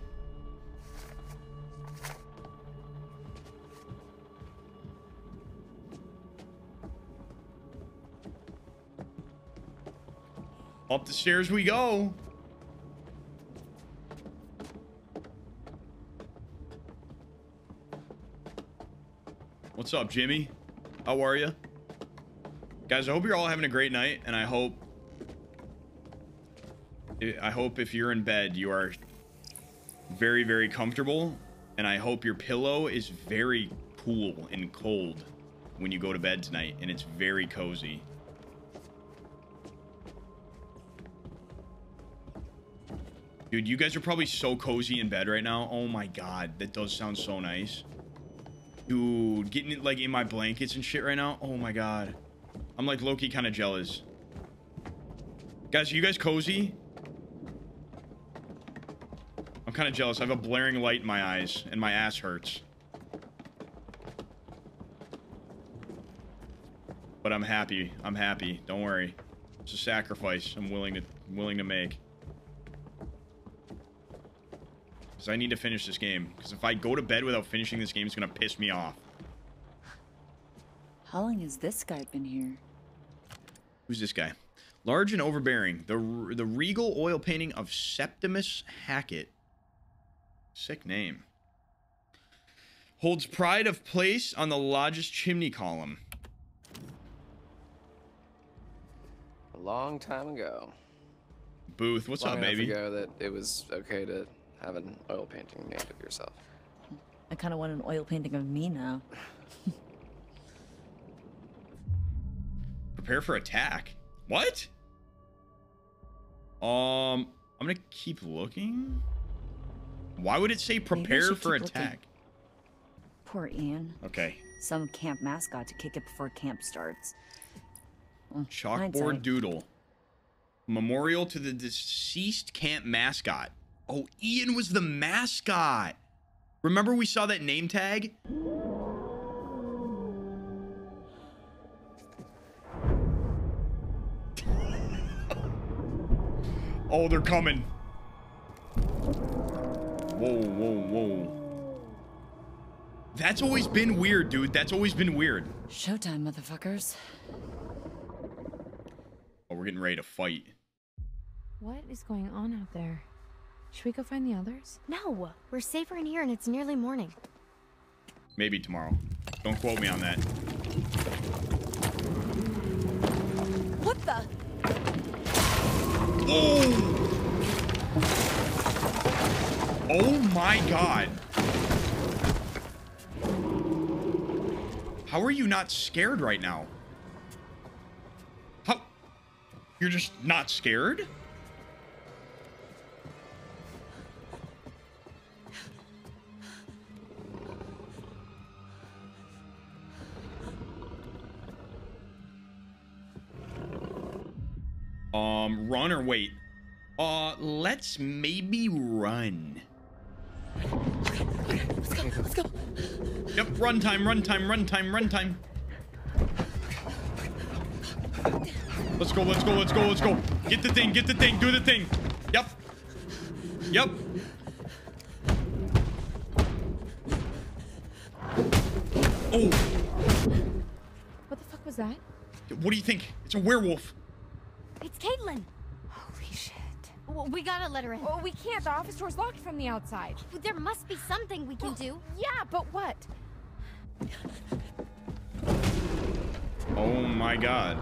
Up the stairs we go. What's up, Jimmy? How are you? Guys, I hope you're all having a great night, and I hope... I hope if you're in bed, you are very, very comfortable, and I hope your pillow is very cool and cold when you go to bed tonight, and it's very cozy. Dude, you guys are probably so cozy in bed right now. Oh my god, that does sound so nice. Dude, getting it like in my blankets and shit right now. Oh my god. I'm like Loki kind of jealous. Guys, are you guys cozy? I'm kind of jealous. I have a blaring light in my eyes and my ass hurts. But I'm happy. I'm happy. Don't worry. It's a sacrifice I'm willing to willing to make. Because I need to finish this game. Because if I go to bed without finishing this game, it's going to piss me off. How long has this guy been here? Who's this guy? Large and overbearing. The, the regal oil painting of Septimus Hackett. Sick name. Holds pride of place on the lodge's chimney column. A long time ago. Booth, what's Long up, enough baby? ago that it was okay to have an oil painting made of yourself. I kind of want an oil painting of me now. Prepare for attack. What? Um, I'm gonna keep looking. Why would it say prepare for keep looking. attack? Poor Ian. Okay. Some camp mascot to kick it before camp starts. Chalkboard doodle. Memorial to the deceased camp mascot. Oh, Ian was the mascot. Remember we saw that name tag? oh, they're coming. Whoa, whoa, whoa. That's always been weird, dude. That's always been weird. Showtime, motherfuckers. Oh, we're getting ready to fight. What is going on out there? Should we go find the others? No, we're safer in here and it's nearly morning. Maybe tomorrow. Don't quote me on that. What the? Oh! Oh my god. How are you not scared right now? How? You're just not scared? Um, run or wait? Uh, let's maybe run. Let's go, let's go. Yep, run time, run time, run time, run time. Let's go, let's go, let's go, let's go. Get the thing, get the thing, do the thing. Yep. Yep. Oh, What the fuck was that? what do you think? It's a werewolf. It's Kaitlyn. Holy shit. Well, we gotta let her in. Oh, we can't. The office door's locked from the outside. There must be something we can do. Yeah, but what? Oh my god.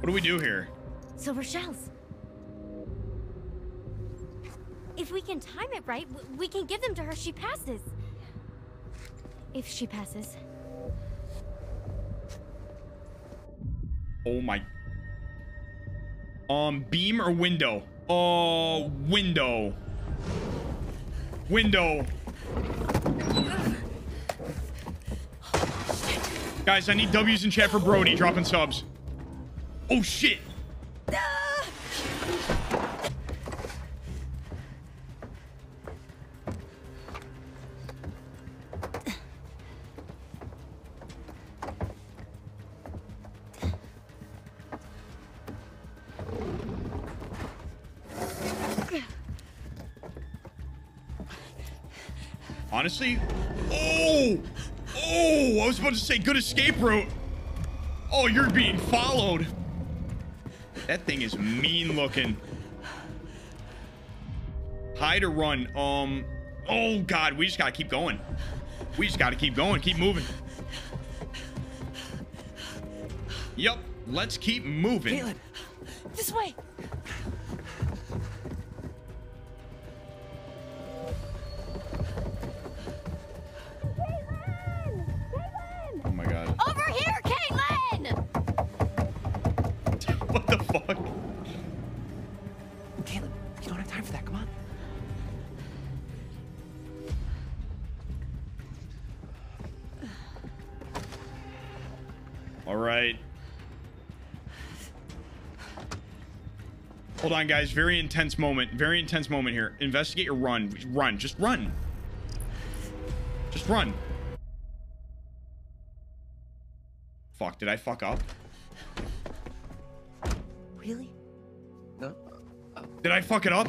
What do we do here? Silver shells. If we can time it right, we can give them to her. She passes. If she passes. Oh my. Um, beam or window? Oh, window. Window. Guys, I need W's in chat for Brody dropping subs. Oh shit. Honestly, oh, oh, I was about to say good escape route. Oh, you're being followed. That thing is mean looking. Hide or run? Um. Oh God, we just gotta keep going. We just gotta keep going. Keep moving. Yep. Let's keep moving. Kaitlyn, this way. On, guys. Very intense moment. Very intense moment here. Investigate your run. Run. Just run. Just run. Fuck. Did I fuck up? Really? No. Did I fuck it up?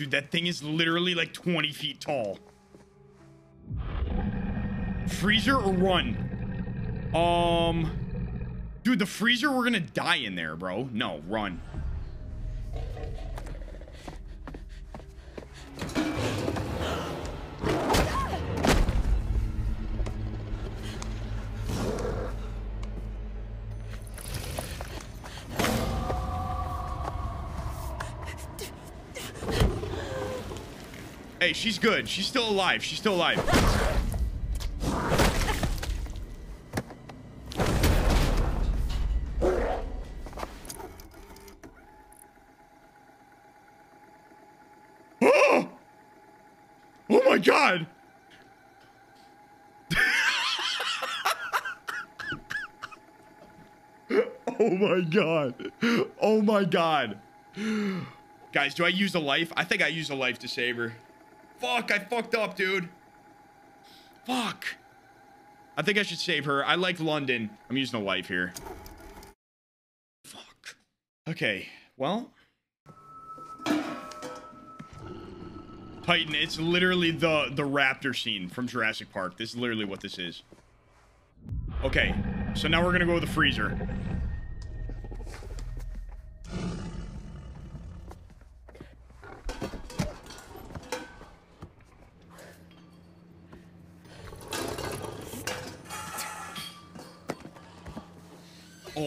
Dude, that thing is literally like 20 feet tall. Freezer or run? Um, dude, the freezer, we're gonna die in there, bro. No, run. Hey, she's good. She's still alive. She's still alive. Oh! Oh my god! oh my god. Oh my god. Guys, do I use a life? I think I used a life to save her. Fuck, I fucked up, dude. Fuck. I think I should save her. I like London. I'm using a life here. Fuck. Okay, well. Titan, it's literally the, the raptor scene from Jurassic Park. This is literally what this is. Okay, so now we're gonna go with the freezer.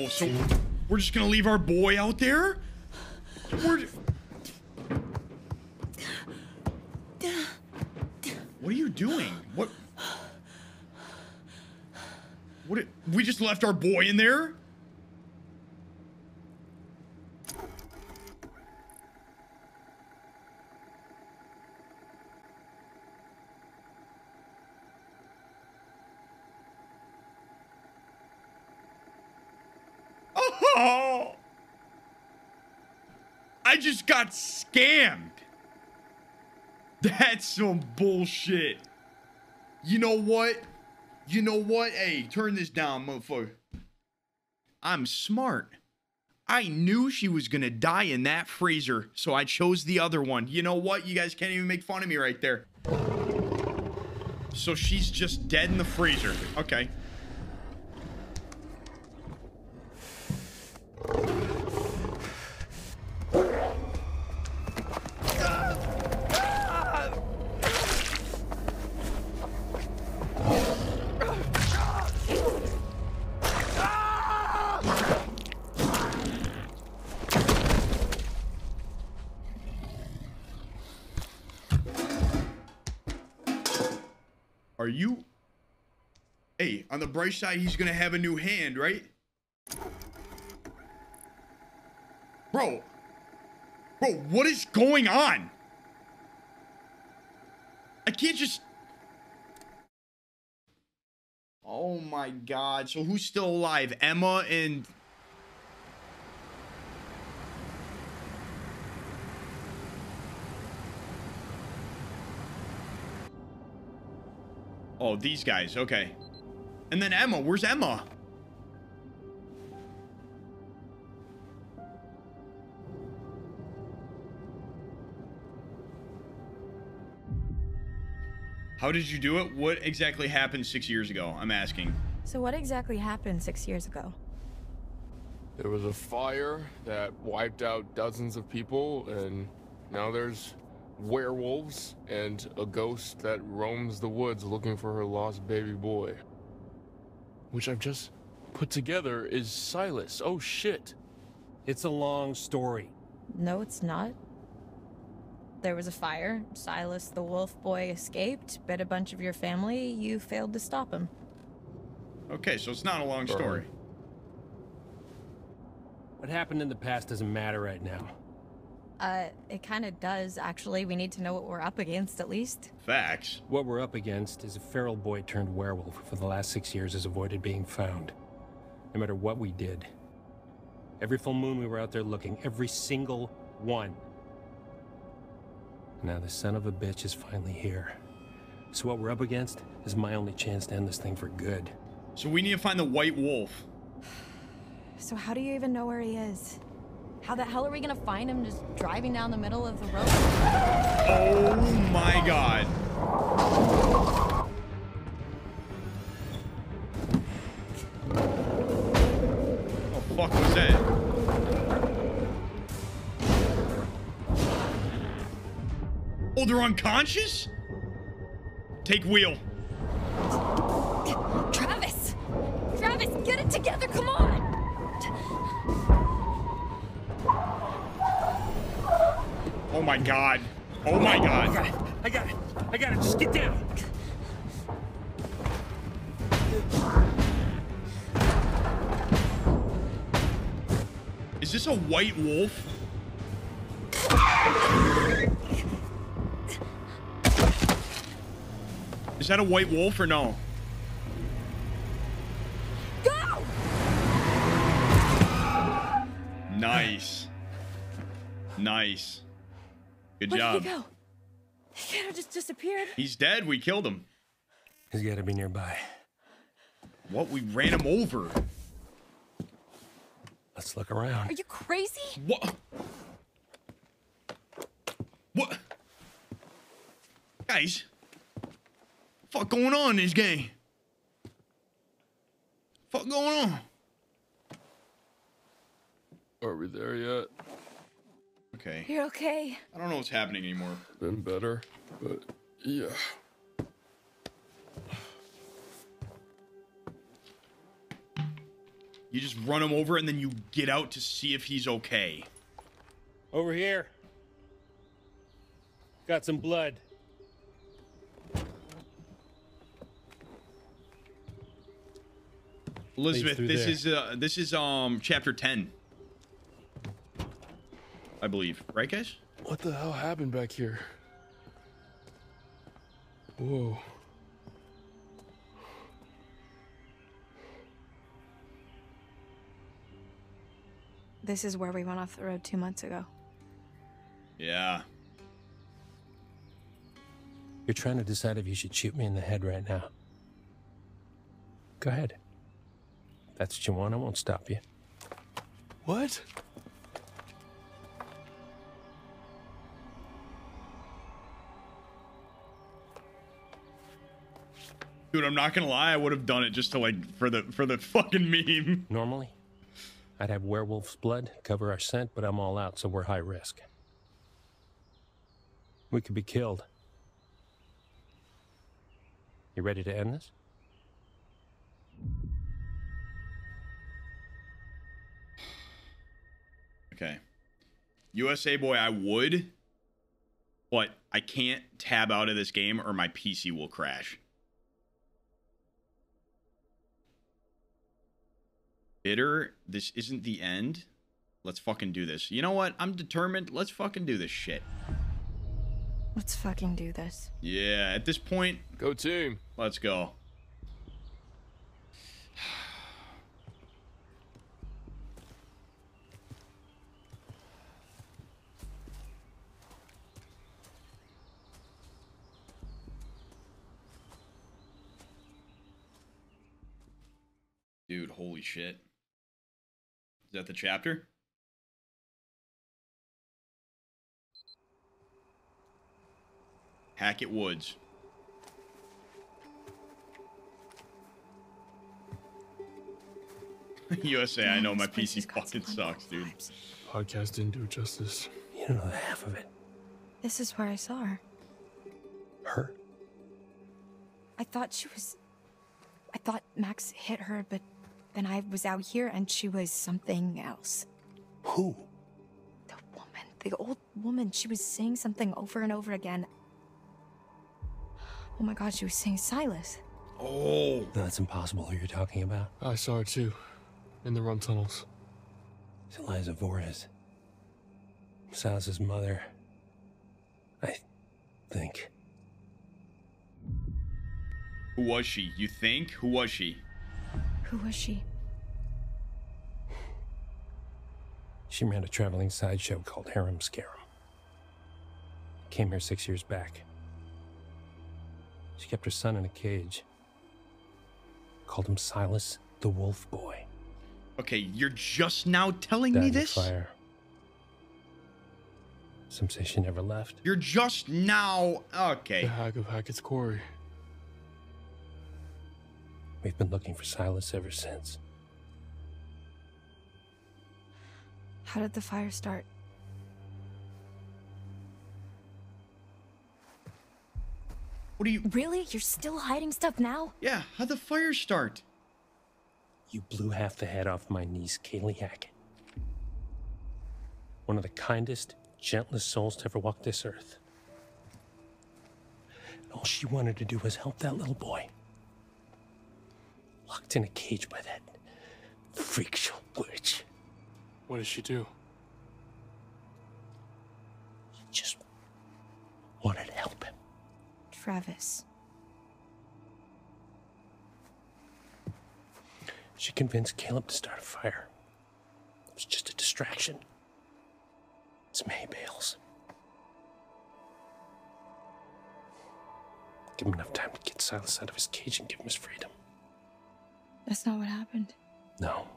Oh, so we're just gonna leave our boy out there? We're... What are you doing? What? What? it- We just left our boy in there? Oh! I just got scammed. That's some bullshit. You know what? You know what? Hey, turn this down, motherfucker. I'm smart. I knew she was gonna die in that freezer, so I chose the other one. You know what? You guys can't even make fun of me right there. So she's just dead in the freezer. Okay. Bright side, he's gonna have a new hand, right? Bro. Bro, what is going on? I can't just Oh my god. So who's still alive? Emma and Oh, these guys. Okay. And then Emma. Where's Emma? How did you do it? What exactly happened six years ago? I'm asking. So what exactly happened six years ago? There was a fire that wiped out dozens of people, and now there's werewolves and a ghost that roams the woods looking for her lost baby boy. Which I've just put together is Silas. Oh shit. It's a long story. No, it's not. There was a fire. Silas the wolf boy escaped, bit a bunch of your family. You failed to stop him. Okay, so it's not a long story. What happened in the past doesn't matter right now. Uh, it kind of does, actually. We need to know what we're up against, at least. Facts. What we're up against is a feral boy turned werewolf who for the last six years has avoided being found. No matter what we did. Every full moon we were out there looking, every single one. Now the son of a bitch is finally here. So what we're up against is my only chance to end this thing for good. So we need to find the white wolf. So how do you even know where he is? How the hell are we gonna find him just driving down the middle of the road? Oh my god. Oh fuck was that? Oh, they're unconscious? Take wheel. Travis! Travis, get it together, come on! My god. Oh my god. I got it. I got it. I got it. Just get down. Is this a white wolf? Is that a white wolf or no? Go! Nice. Nice. Good Where job. did he go? He kind of just disappeared. He's dead. We killed him. He's got to be nearby. What? We ran him over. Let's look around. Are you crazy? What? What? Guys, fuck going on in this game? Fuck going on? Are we there yet? Okay. You're okay. I don't know what's happening anymore. Been better, but yeah. You just run him over and then you get out to see if he's okay. Over here. Got some blood. Elizabeth, this there. is uh this is um chapter 10. I believe. Right, guys? What the hell happened back here? Whoa. This is where we went off the road two months ago. Yeah. You're trying to decide if you should shoot me in the head right now. Go ahead. If that's what you want. I won't stop you. What? Dude, I'm not gonna lie, I would have done it just to like for the for the fucking meme. Normally, I'd have werewolf's blood cover our scent, but I'm all out, so we're high risk. We could be killed. You ready to end this? Okay. USA boy, I would, but I can't tab out of this game or my PC will crash. bitter. This isn't the end. Let's fucking do this. You know what? I'm determined. Let's fucking do this shit. Let's fucking do this. Yeah, at this point. Go team. Let's go. Dude, holy shit. Is that the chapter? Hackett Woods. USA, I know my PC fucking sucks, dude. Podcast didn't do it justice. You don't know the half of it. This is where I saw her. Her? I thought she was. I thought Max hit her, but then I was out here and she was something else. Who? The woman. The old woman. She was saying something over and over again. Oh my god, she was saying Silas. Oh. That's impossible who you're talking about. I saw her too. In the run tunnels. It's Eliza Vorez. Silas's mother. I think. Who was she? You think? Who was she? Who was she? She ran a traveling sideshow called Harem Scarum. Came here six years back. She kept her son in a cage. Called him Silas the Wolf Boy. Okay, you're just now telling Died me in this? Fire. Some say she never left. You're just now. Okay. The Hag of Hackett's Quarry. We've been looking for Silas ever since. How did the fire start? What are you. Really? You're still hiding stuff now? Yeah, how'd the fire start? You blew half the head off my niece, Kaylee Hackett. One of the kindest, gentlest souls to ever walk this earth. And all she wanted to do was help that little boy. Locked in a cage by that freak show witch. What did she do? She just wanted to help him. Travis. She convinced Caleb to start a fire. It was just a distraction. It's May Bales. Give him enough time to get Silas out of his cage and give him his freedom. That's not what happened. No.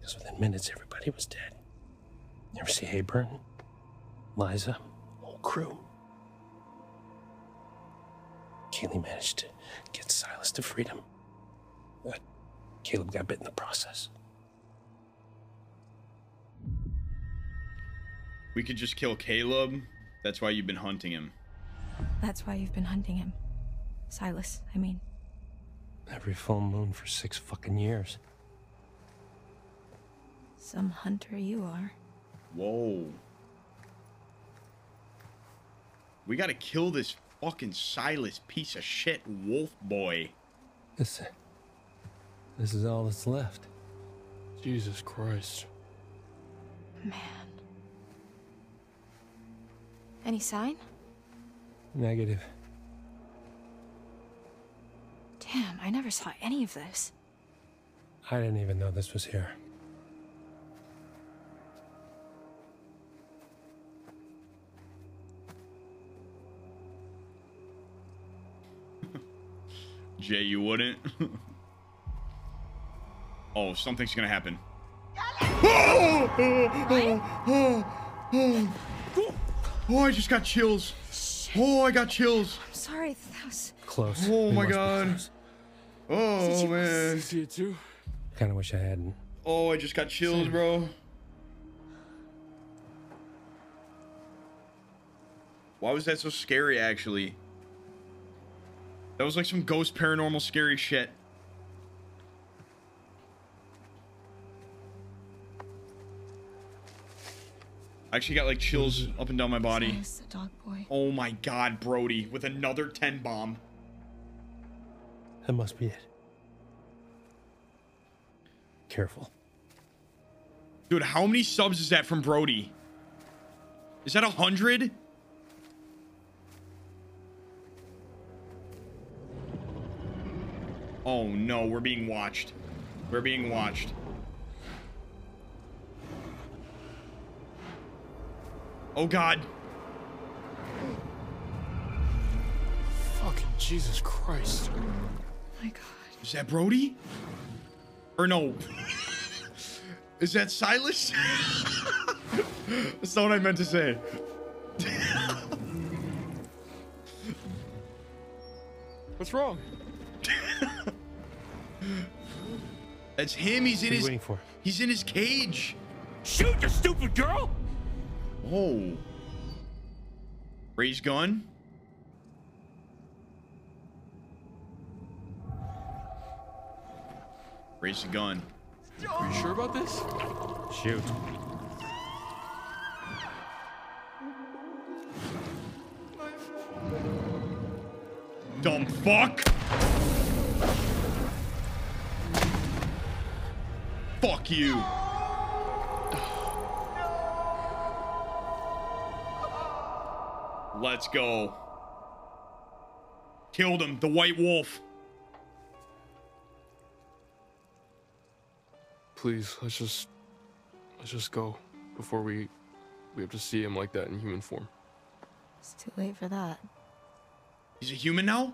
Because within minutes, everybody was dead. You ever see Hayburn? Liza? Whole crew. Kaylee managed to get Silas to freedom. But Caleb got bit in the process. We could just kill Caleb. That's why you've been hunting him. That's why you've been hunting him. Silas, I mean. Every full moon for six fucking years. Some hunter you are. Whoa. We gotta kill this fucking Silas piece of shit wolf boy. This, this is all that's left. Jesus Christ. Man. Any sign? Negative. Damn, I never saw any of this. I didn't even know this was here. Jay, you wouldn't? oh, something's gonna happen. Oh, I just got chills. Oh, I got chills. I'm sorry, that was. Close. Oh We my must be god. close. Oh man. See it too? Kind of wish I hadn't. Oh, I just got chills, bro. Why was that so scary, actually? That was like some ghost paranormal scary shit. I actually got like chills mm-hmm. up and down my body. Silas, the dog boy. Oh my god, Brody, with another 10 bomb. That must be it. Careful. Dude, how many subs is that from Brody? Is that a hundred? Oh no, we're being watched. We're being watched. Oh god. Fucking Jesus Christ. My god. Is that Brody? Or no? Is that Silas? That's not what I meant to say. What's wrong? That's him. He's in What are you his. waiting for? He's in his cage. Shoot, you stupid girl! Oh. Raise gun. Raise the gun. Are you sure about this? Shoot. Dumb fuck. Fuck you. Let's go. Killed him. The white wolf. Please, let's just let's just go before we we have to see him like that in human form. It's too late for that. He's a human now?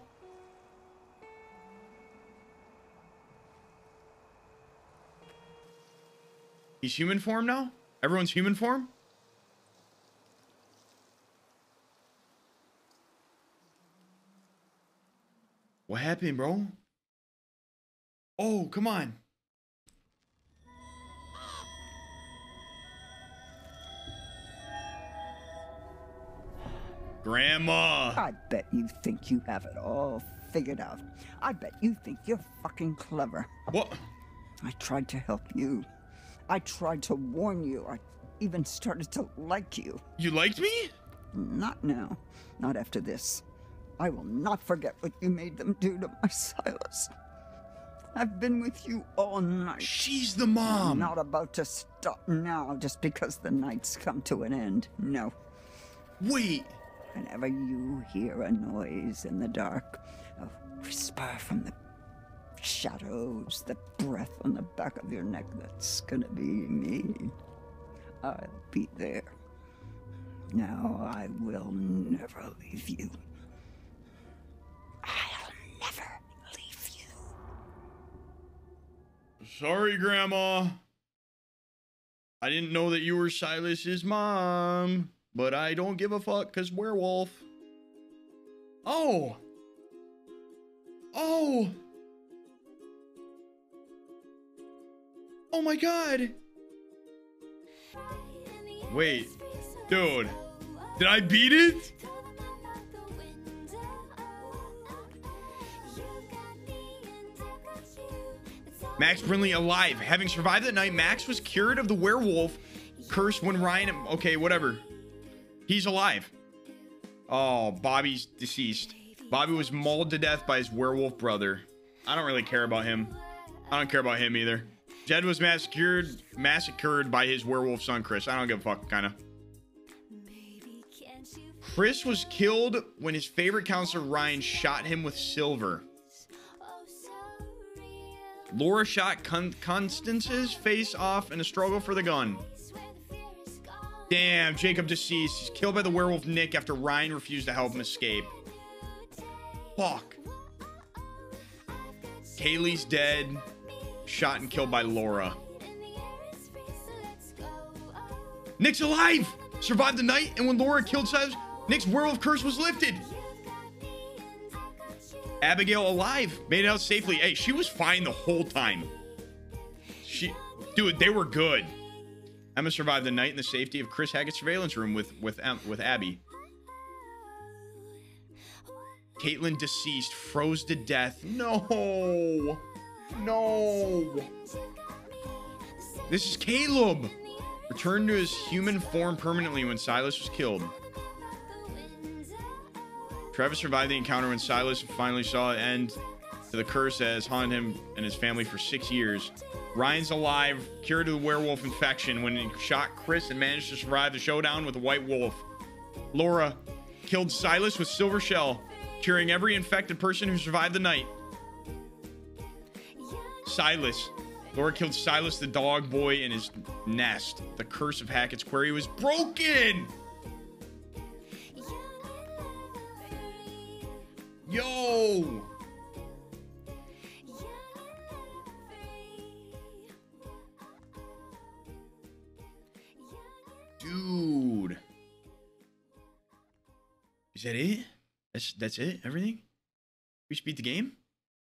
He's human form now? Everyone's human form? What happened, bro? Oh, come on. Grandma. I bet you think you have it all figured out. I bet you think you're fucking clever. What? I tried to help you. I tried to warn you. I even started to like you. You liked me? Not now. Not after this. I will not forget what you made them do to my Silas. I've been with you all night. She's the mom. I'm not about to stop now just because the night's come to an end. No. Wait. Whenever you hear a noise in the dark, a whisper from the shadows, the breath on the back of your neck, that's gonna be me. I'll be there. Now I will never leave you. I'll never leave you. Sorry, Grandma. I didn't know that you were Silas's mom, but I don't give a fuck because werewolf. Oh. Oh. Oh my god. Wait. Dude. Did I beat it? Max Brinley alive. Having survived the night, Max was cured of the werewolf curse when Ryan. Okay, whatever. He's alive. Oh, Bobby's deceased. Bobby was mauled to death by his werewolf brother. I don't really care about him. I don't care about him either. Jed was massacred massacred by his werewolf son Chris. I don't give a fuck, kind of. Chris was killed when his favorite counselor Ryan shot him with silver. Laura shot Con- Constance's face off in a struggle for the gun. Damn, Jacob deceased. He's killed by the werewolf Nick after Ryan refused to help him escape. Fuck. Kaylee's dead. Shot and killed by Laura. Nick's alive! Survived the night, and when Laura killed Silas, Nick's werewolf curse was lifted. Abigail alive, made it out safely. Hey, she was fine the whole time. She, dude, they were good. Emma survived the night in the safety of Chris Hackett's surveillance room with with Em- with Abby. Kaitlyn deceased, froze to death. No, no. This is Caleb. Returned to his human form permanently when Silas was killed. Travis survived the encounter when Silas finally saw an end to the curse that has haunted him and his family for six years. Ryan's alive, cured of the werewolf infection when he shot Chris and managed to survive the showdown with the white wolf. Laura killed Silas with Silver Shell, curing every infected person who survived the night. Silas. Laura killed Silas the dog boy in his nest. The curse of Hackett's Quarry was broken! Yo! Dude. Is that it? That's that's it? Everything? We just beat the game?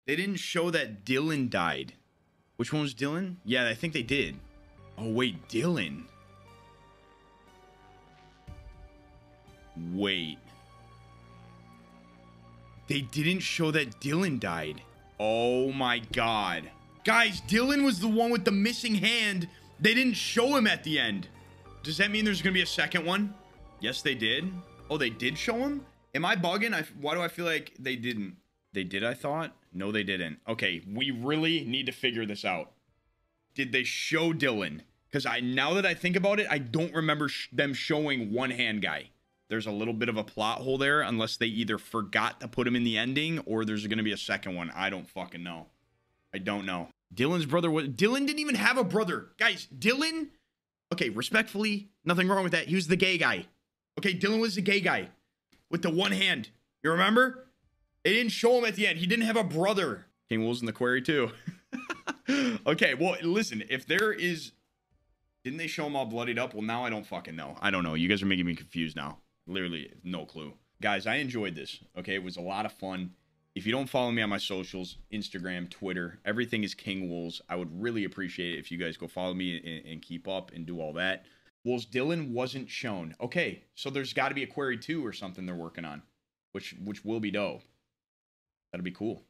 They didn't show that Dylan died. Which one was Dylan? Yeah, I think they did. Oh wait, Dylan. Wait. They didn't show that Dylan died. Oh my god. Guys, Dylan was the one with the missing hand. They didn't show him at the end. Does that mean there's going to be a second one? Yes, they did. Oh, they did show him? Am I bugging? I, why do I feel like they didn't? They did, I thought? No, they didn't. Okay, we really need to figure this out. Did they show Dylan? Because I now that I think about it, I don't remember sh them showing one hand guy. There's a little bit of a plot hole there, unless they either forgot to put him in the ending or there's going to be a second one. I don't fucking know. I don't know. Dylan's brother was Dylan didn't even have a brother. Guys, Dylan, okay, respectfully, nothing wrong with that. He was the gay guy. Okay, Dylan was the gay guy with the one hand. You remember? They didn't show him at the end. He didn't have a brother. KingWoolz in the quarry too. okay, well, listen, if there is didn't they show him all bloodied up? Well, now I don't fucking know. I don't know. You guys are making me confused now. Literally, no clue. Guys, I enjoyed this. Okay, it was a lot of fun. If you don't follow me on my socials, Instagram, Twitter, everything is KingWoolz. I would really appreciate it if you guys go follow me and, and keep up and do all that. Wolves Dylan wasn't shown. Okay, so there's got to be a Quarry 2 or something they're working on, which which will be dope. That'll be cool.